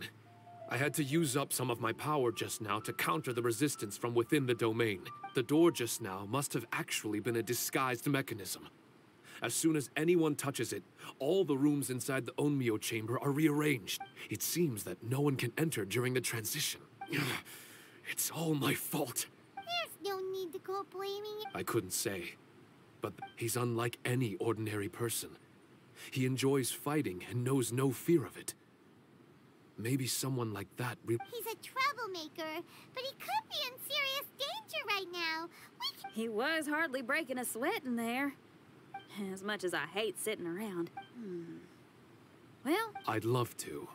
I had to use up some of my power just now to counter the resistance from within the domain. The door just now must have actually been a disguised mechanism. As soon as anyone touches it, all the rooms inside the Onmyo chamber are rearranged. It seems that no one can enter during the transition. [SIGHS] It's all my fault. There's no need to go blaming you. I couldn't say. But he's unlike any ordinary person. He enjoys fighting and knows no fear of it. Maybe someone like that re- He's a troublemaker, but he could be in serious danger right now. We can... He was hardly breaking a sweat in there. As much as I hate sitting around. Hmm. Well, I'd love to.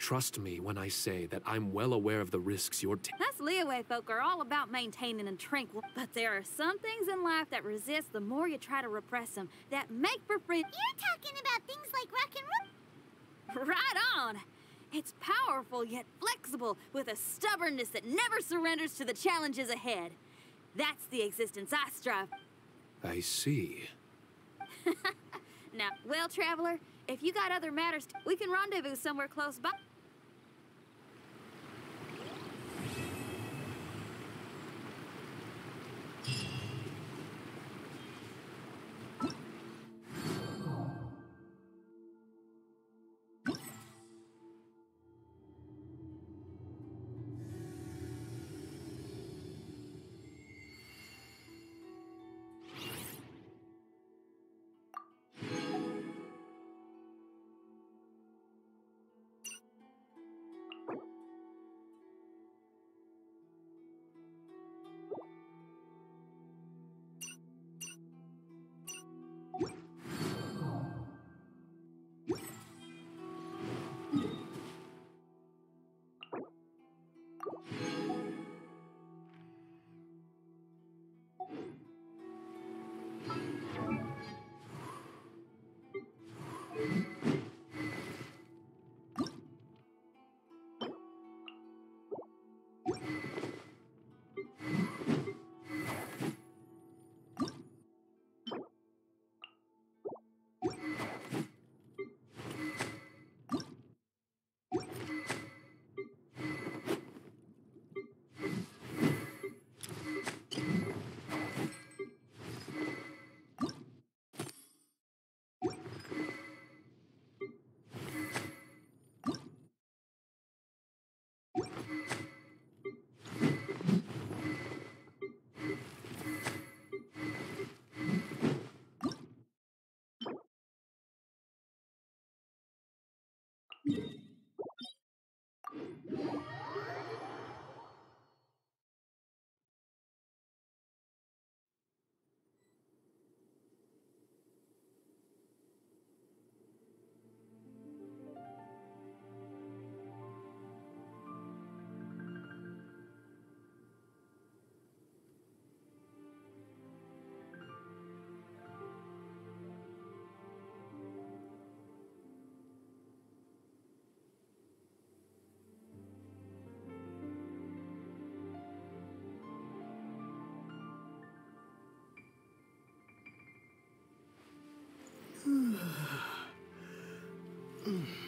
Trust me when I say that I'm well aware of the risks you're taking. us Liyue folk are all about maintaining and tranquil. But there are some things in life that resist the more you try to repress them, that make for free. You're talking about things like rock and roll. Right on! It's powerful yet flexible, with a stubbornness that never surrenders to the challenges ahead. That's the existence I strive. I see. [LAUGHS] Now, well, traveler, if you got other matters, we can rendezvous somewhere close by. Mm.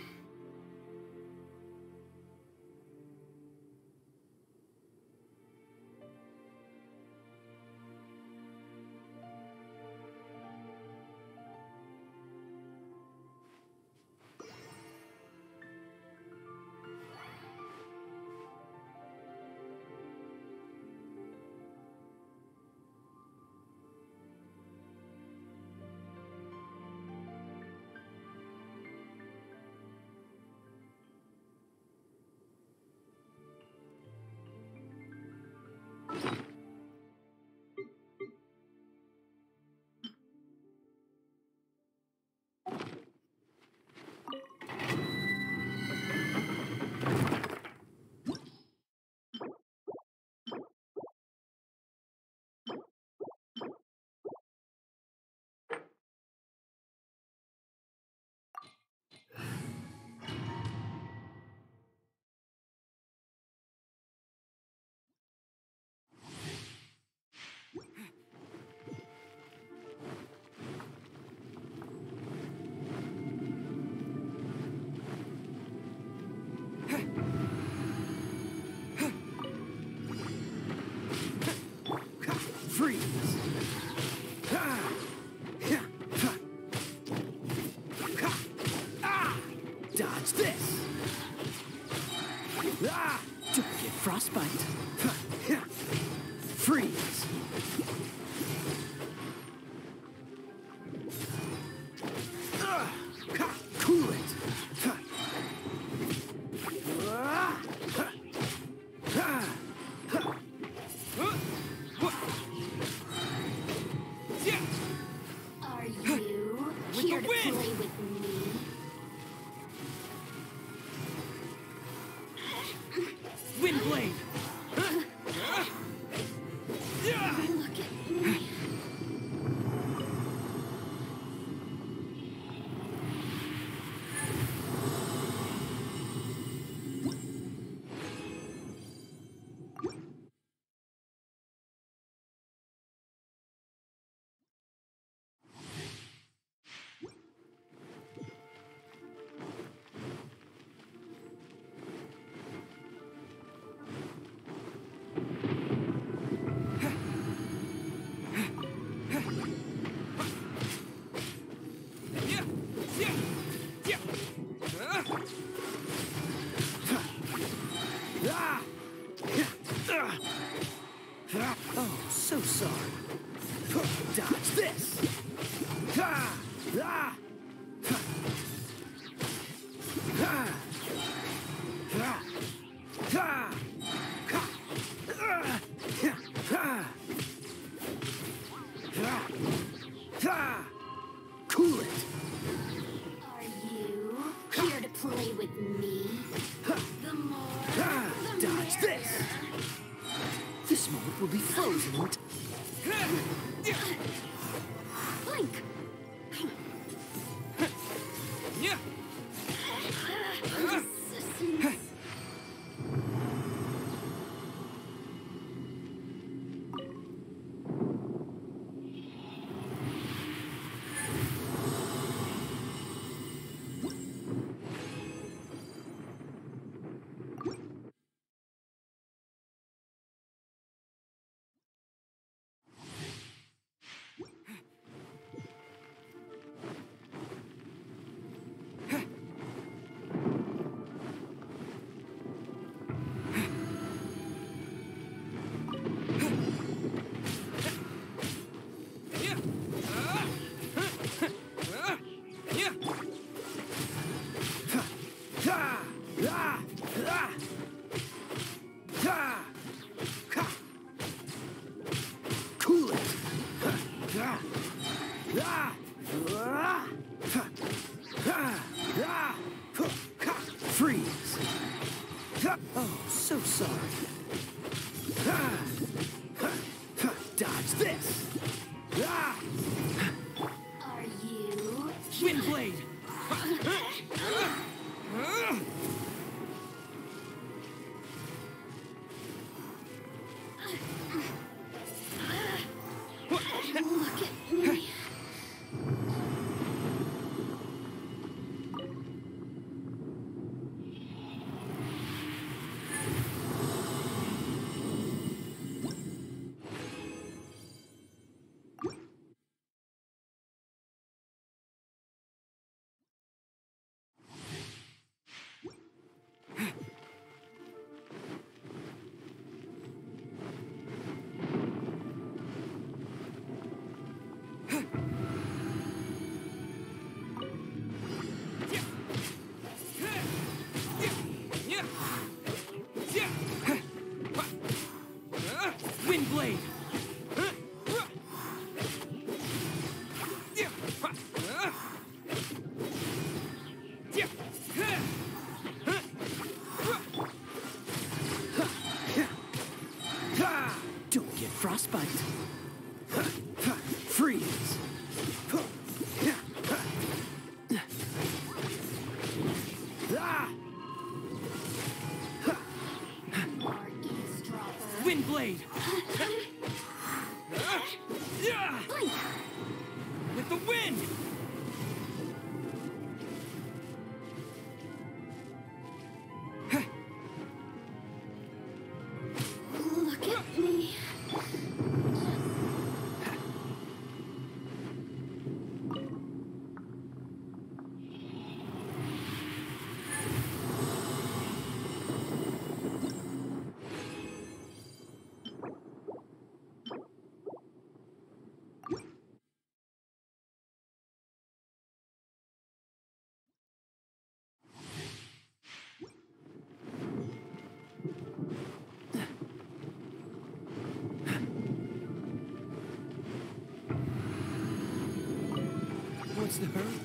The hurry?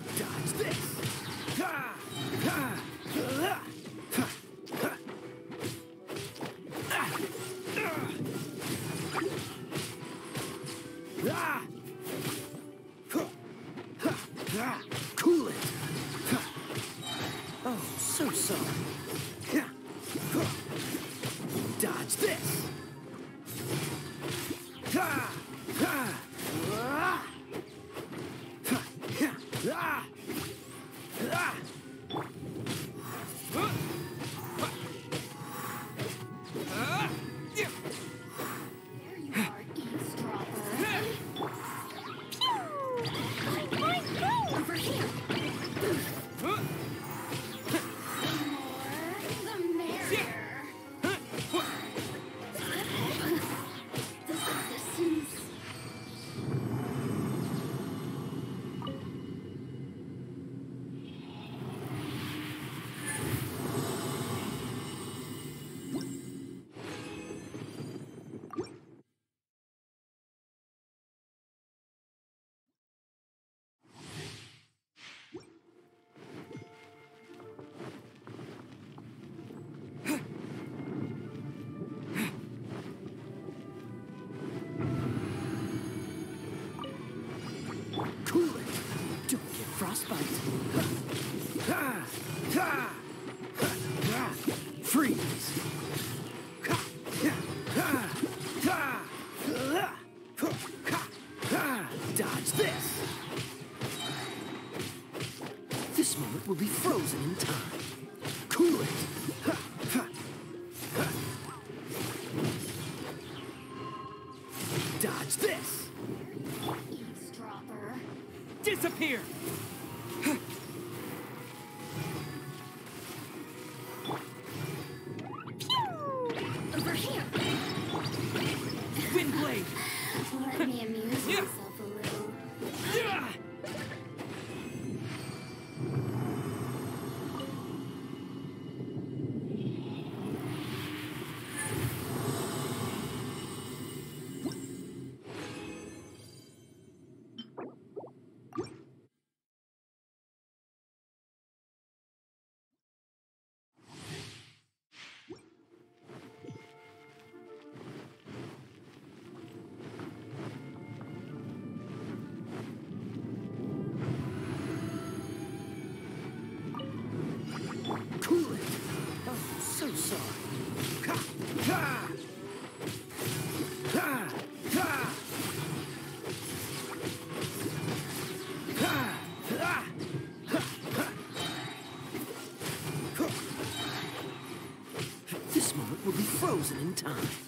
Will be time.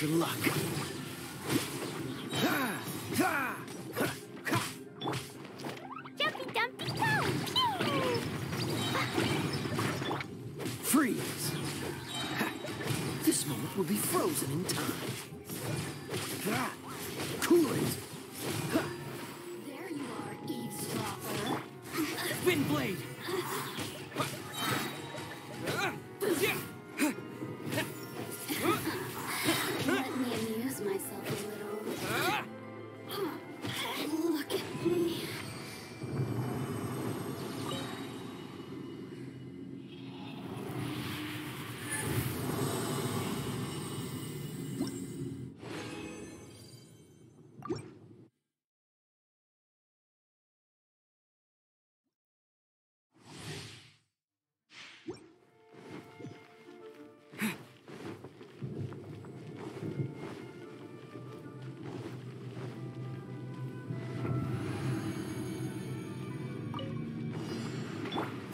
Your luck.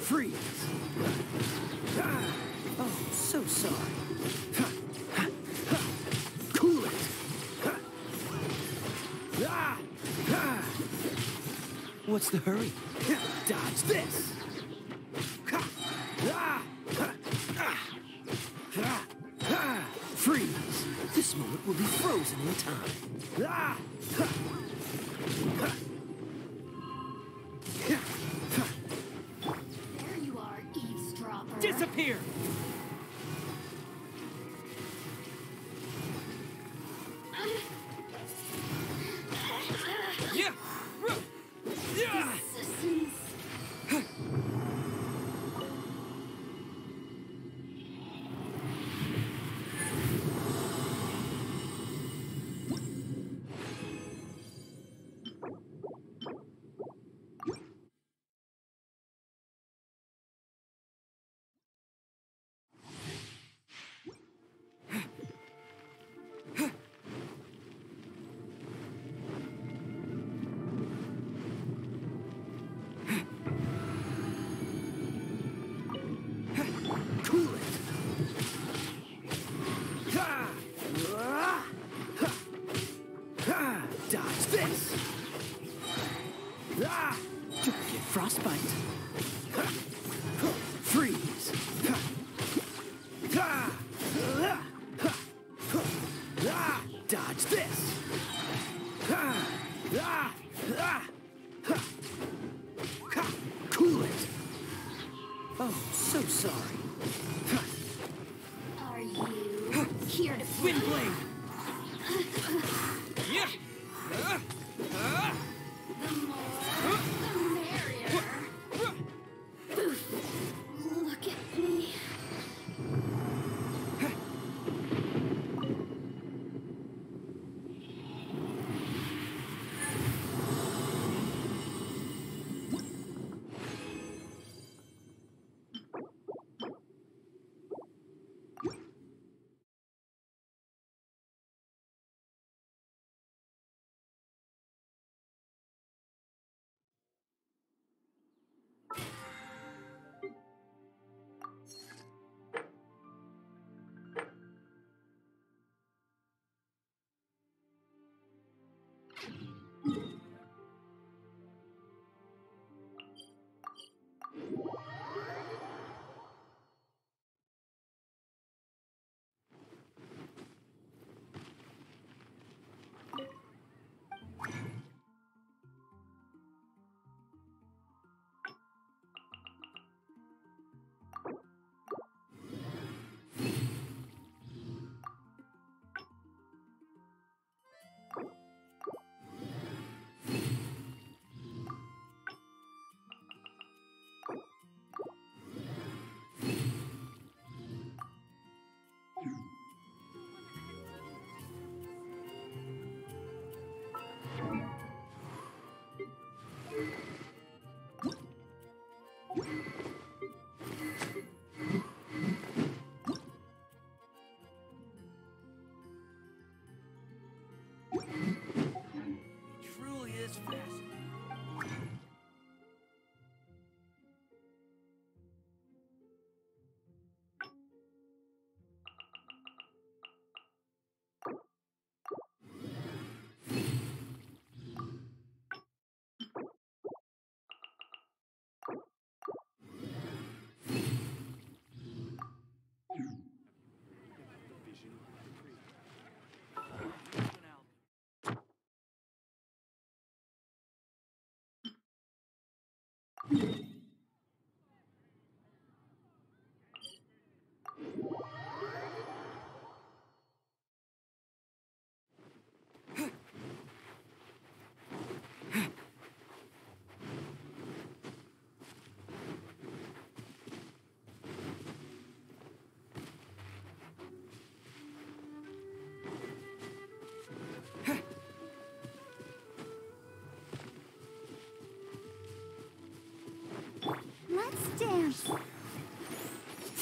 Freeze! Ah, oh, so sorry. Cool it! What's the hurry? Dodge this! Freeze! This moment will be frozen in time.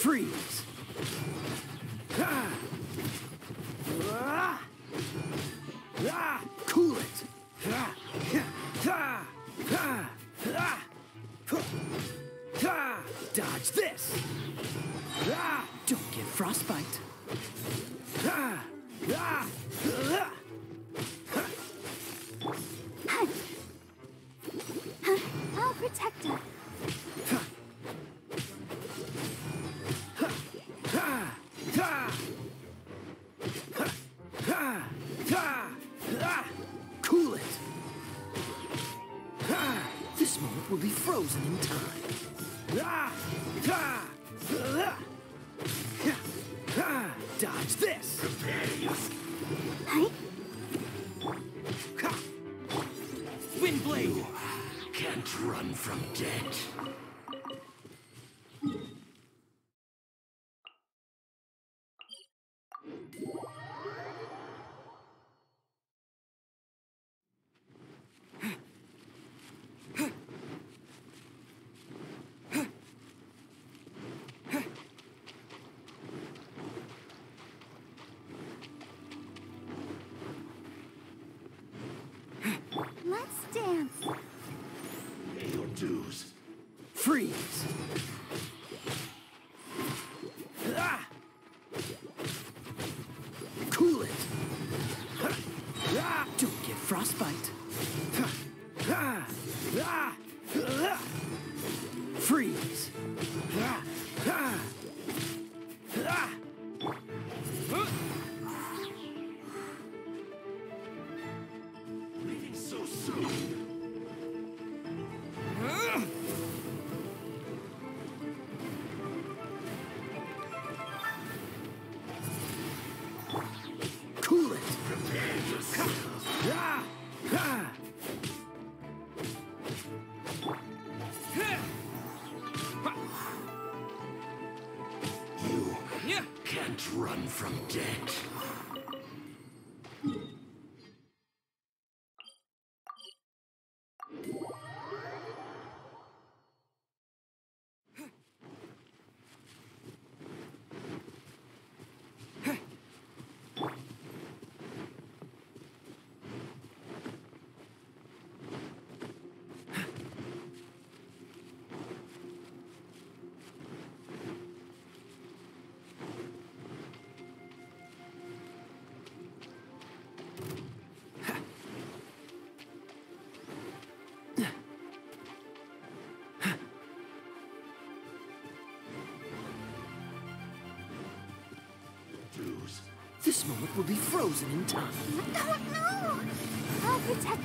Freeze. dues. Freeze! Ah. Cool it! Ah. Don't get frostbite. dead. will be frozen in time. I'll protect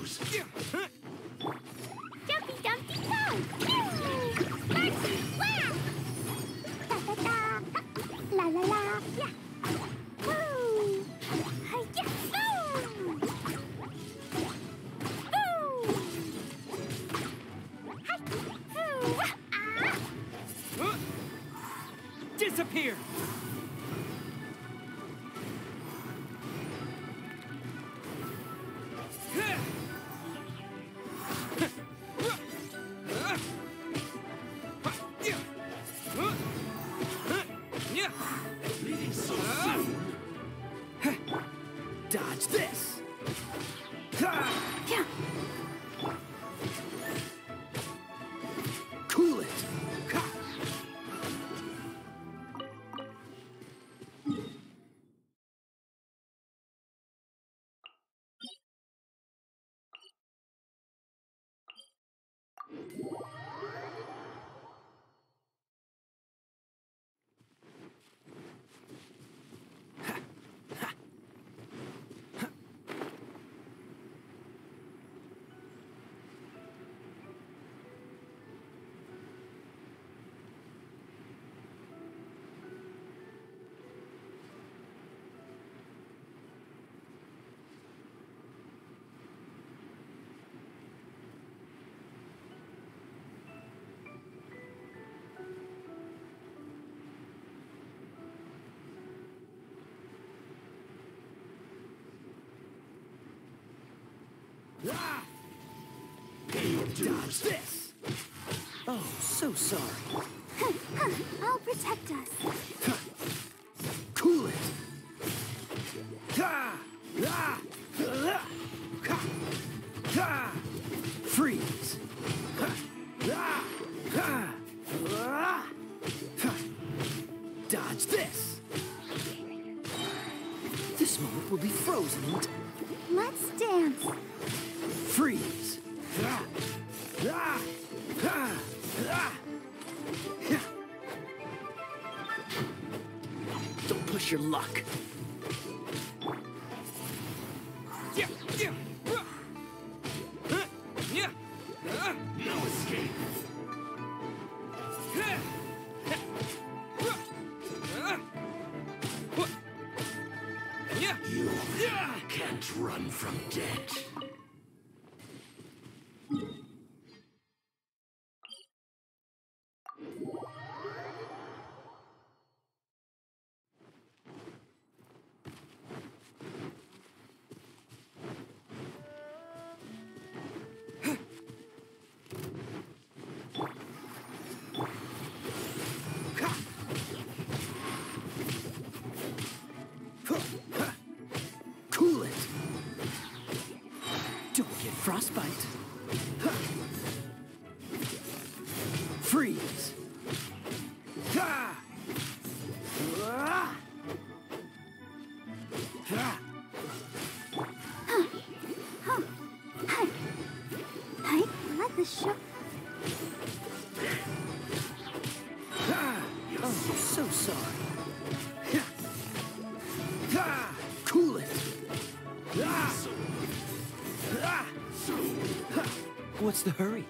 news. dodge this. Oh, so sorry. [LAUGHS] I'll protect us. Don't push your luck. Yeah, yeah. What's the hurry?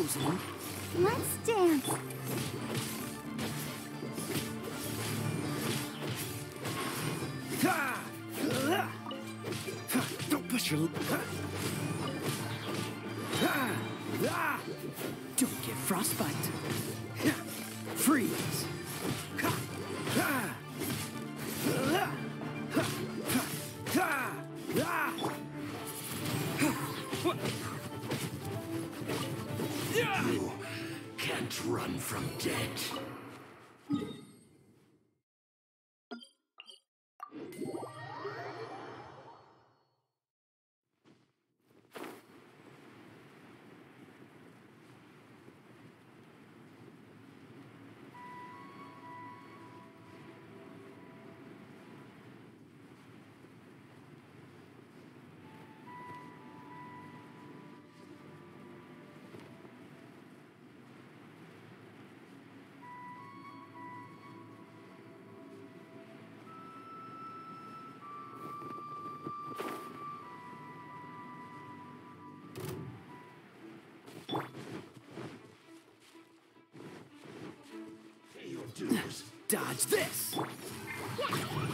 frozen. Let's dance. Dodge this! Blazing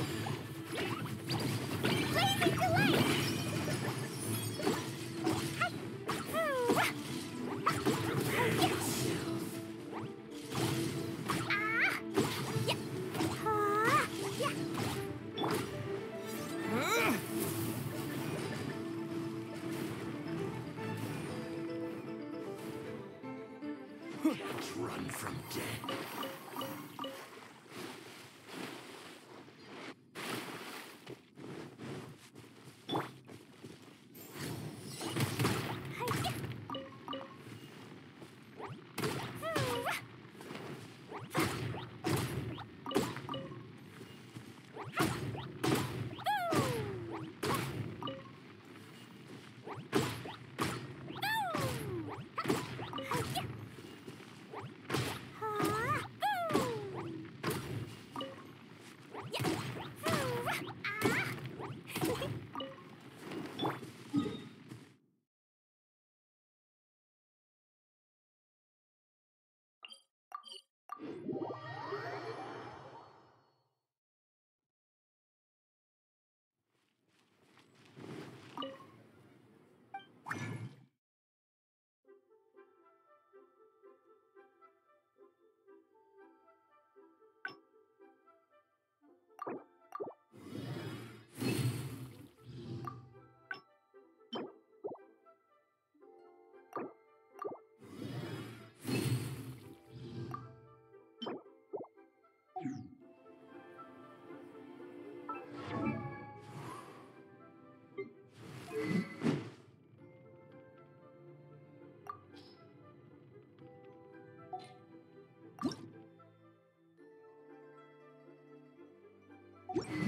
Yeah.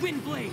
Windblade!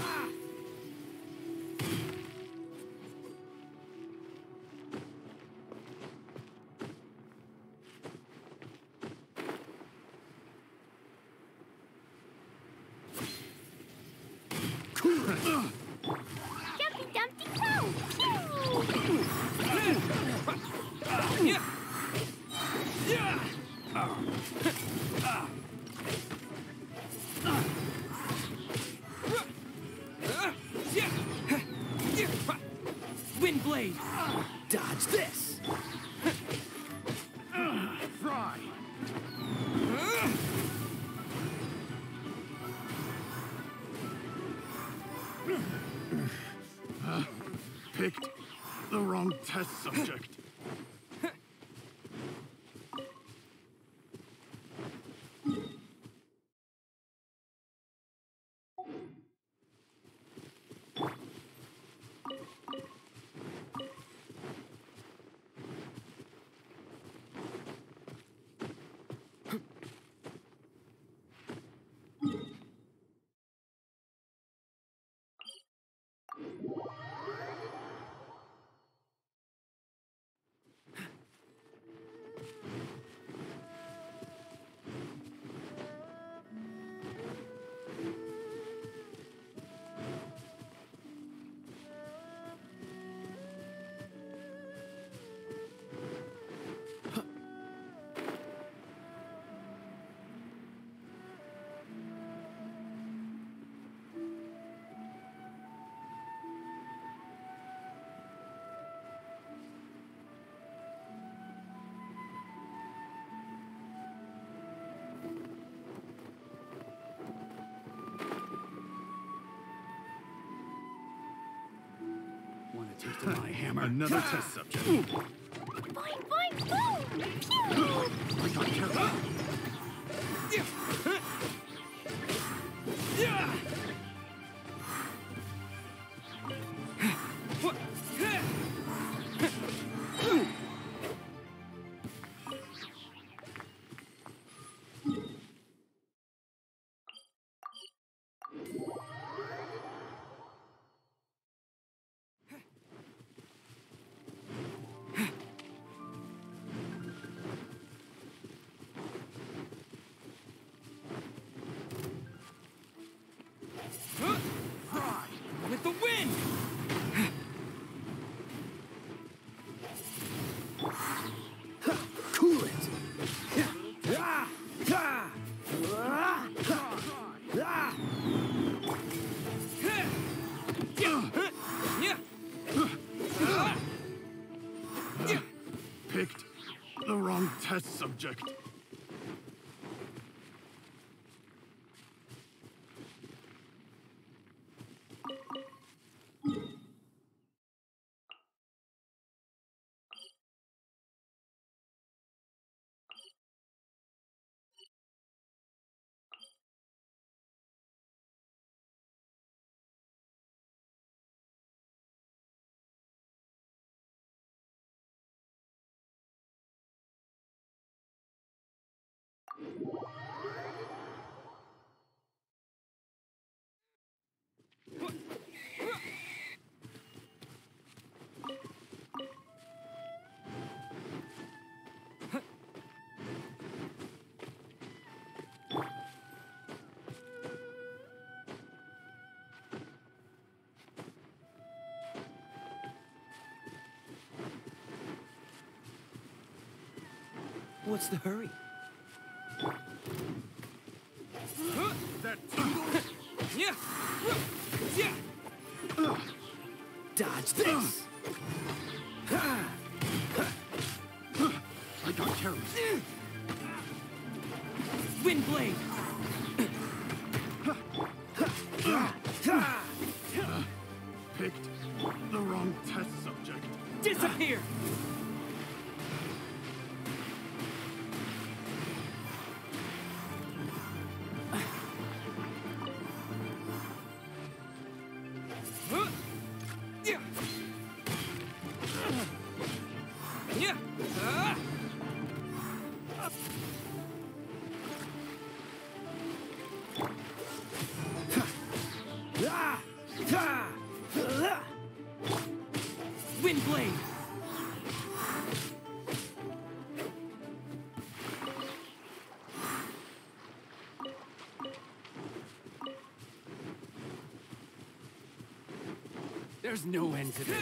Ah! Test subject. Want a taste of my hammer? Another test subject. Boing, boing, boom! Pew! I got careful. Test subject. What's the hurry? Dodge this! I got carried. Wind There's no end to this.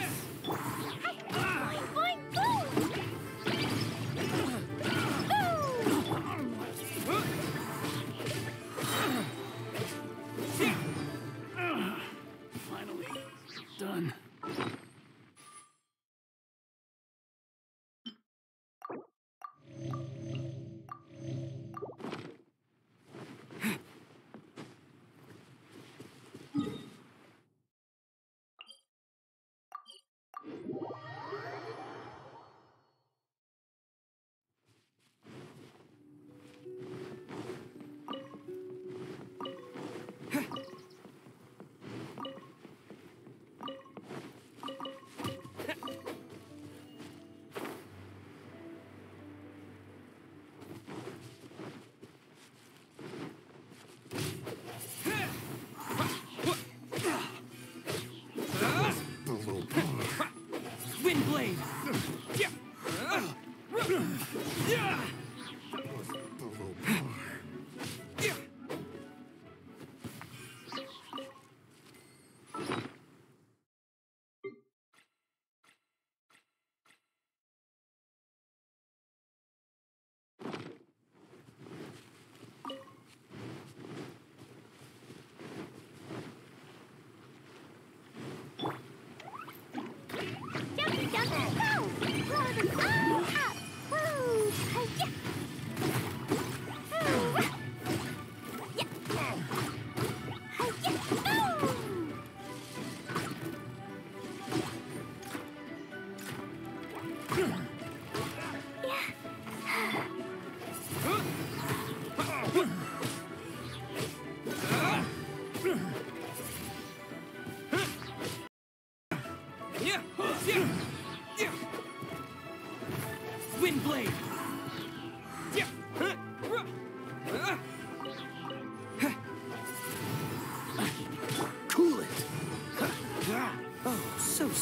Ah!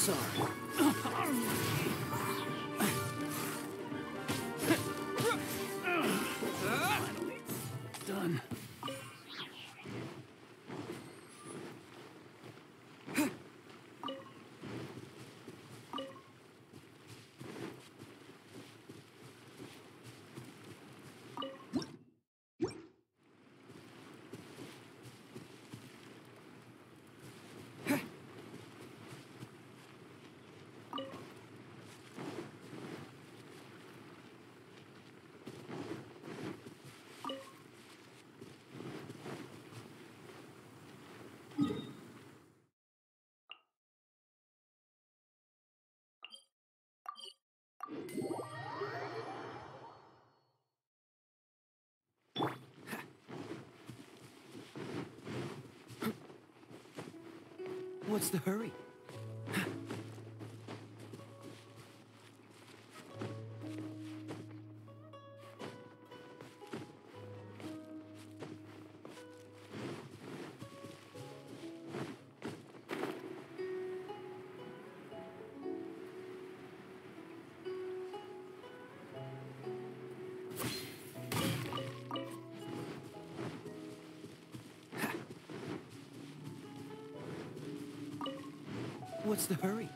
sorry. [CLEARS THROAT] what's the hurry? what's the hurry?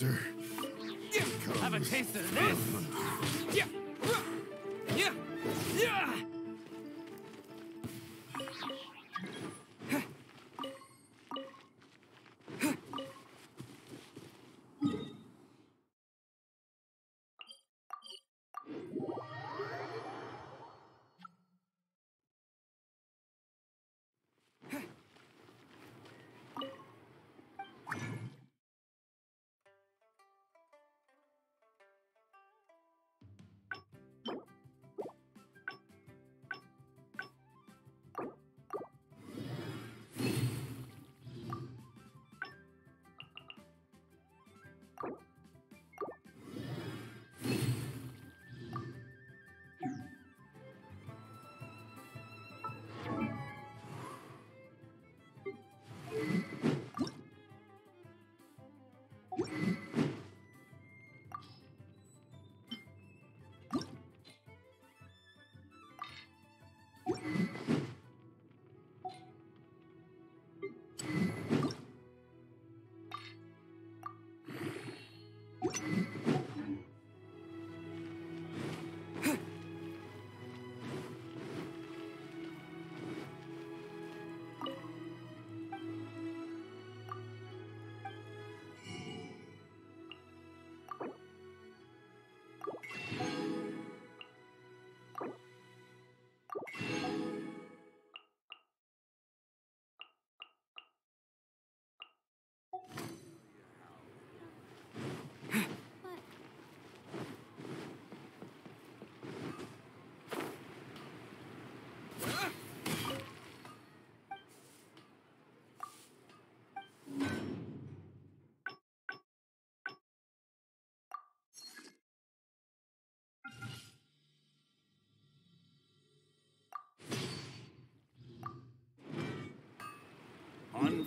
Loser. Have a taste of this. you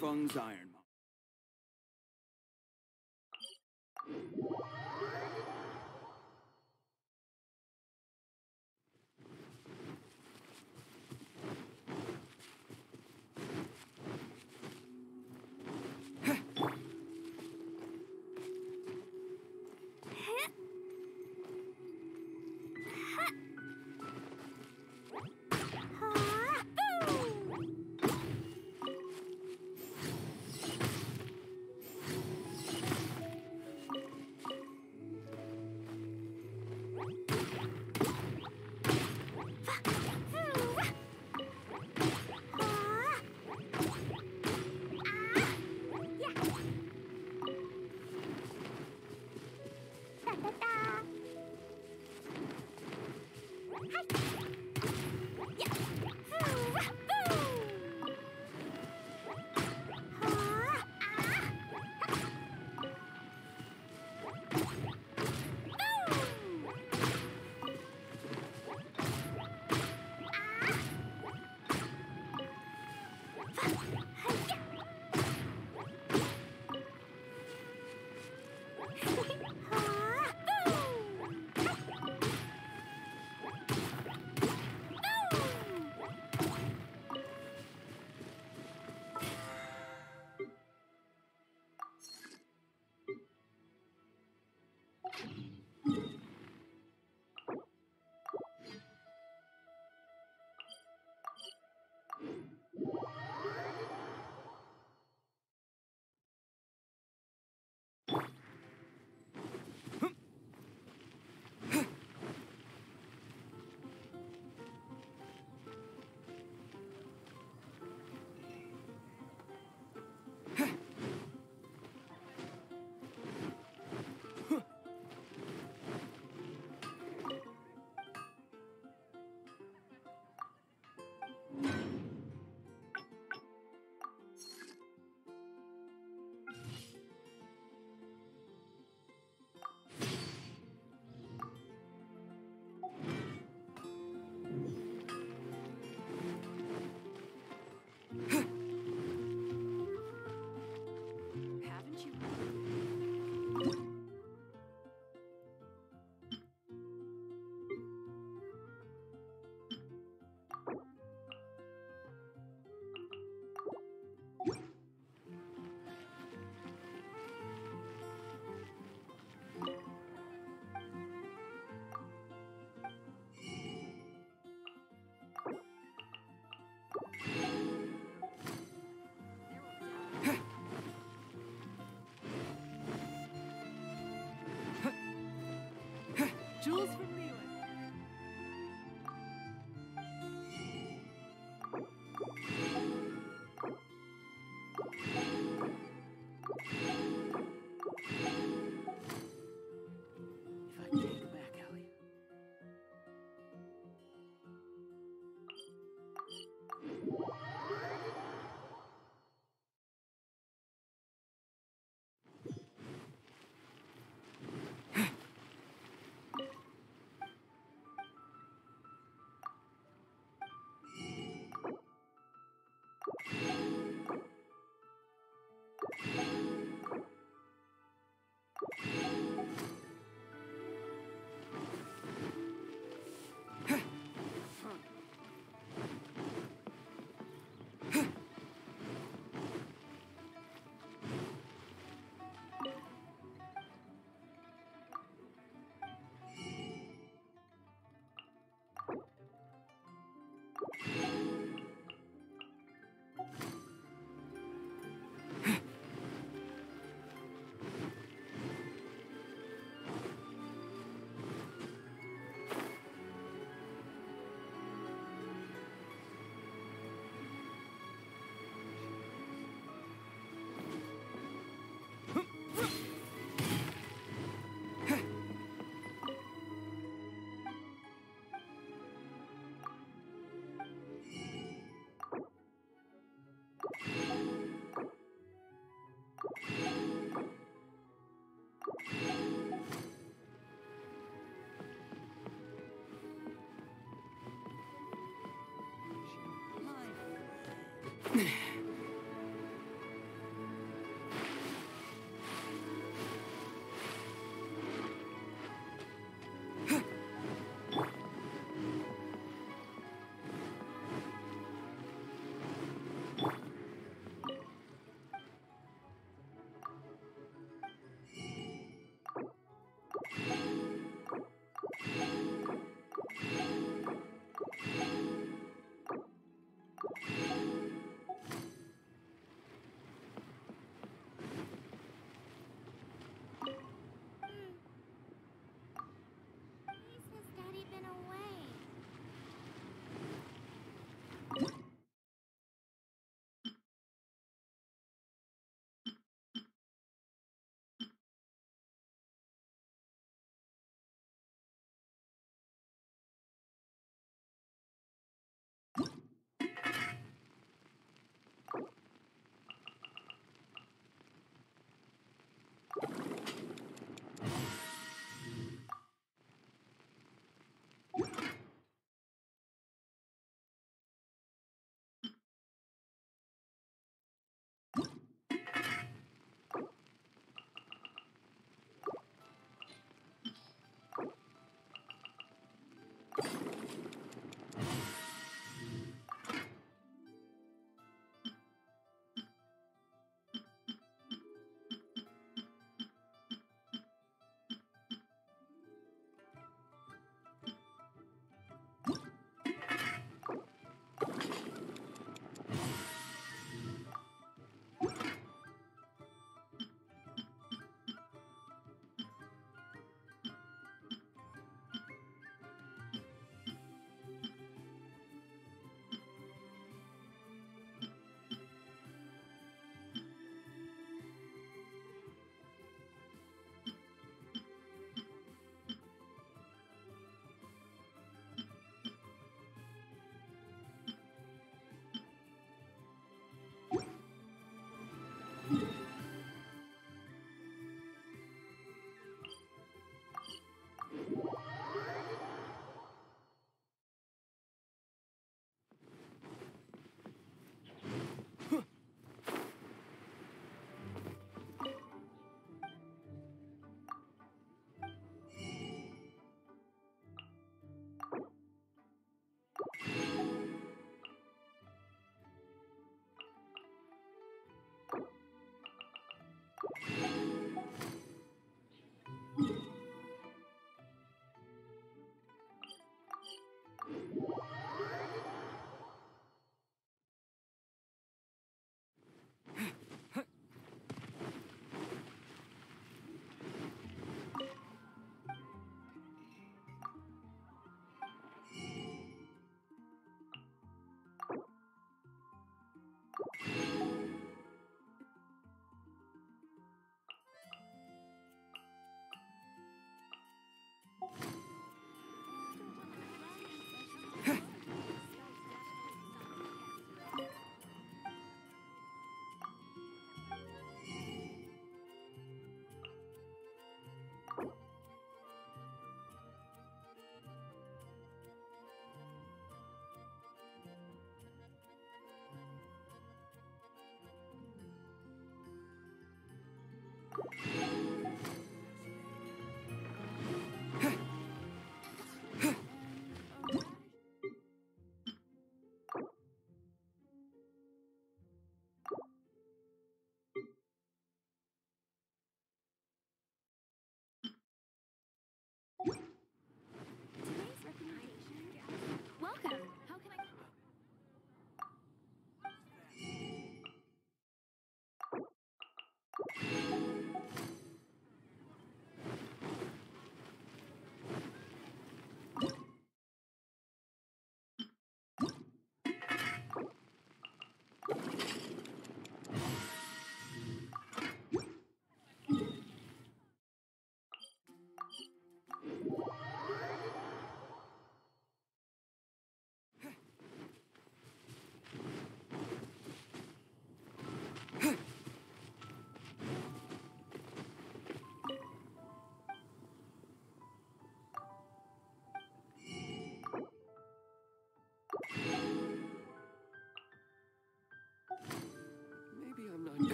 Feng's Ironmonger.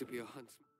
To be a huntsman.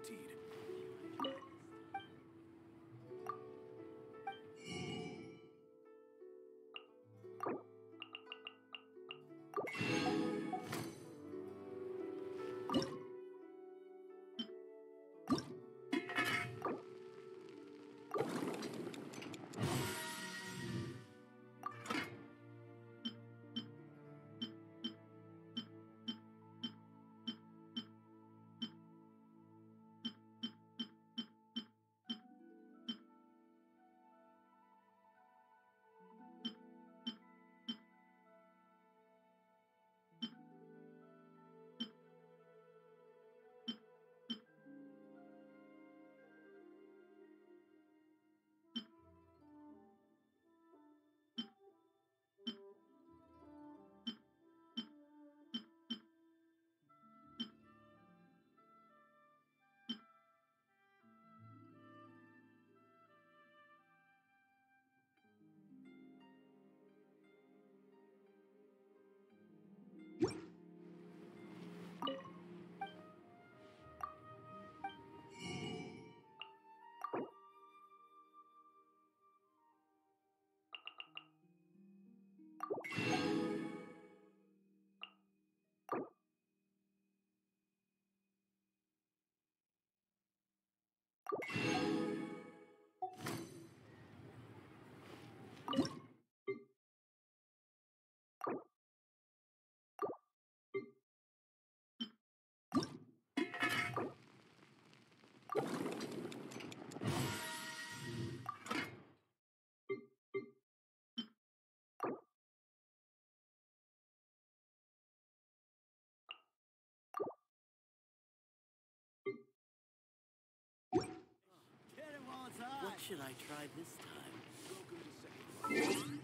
guaranteed. What should I try this time?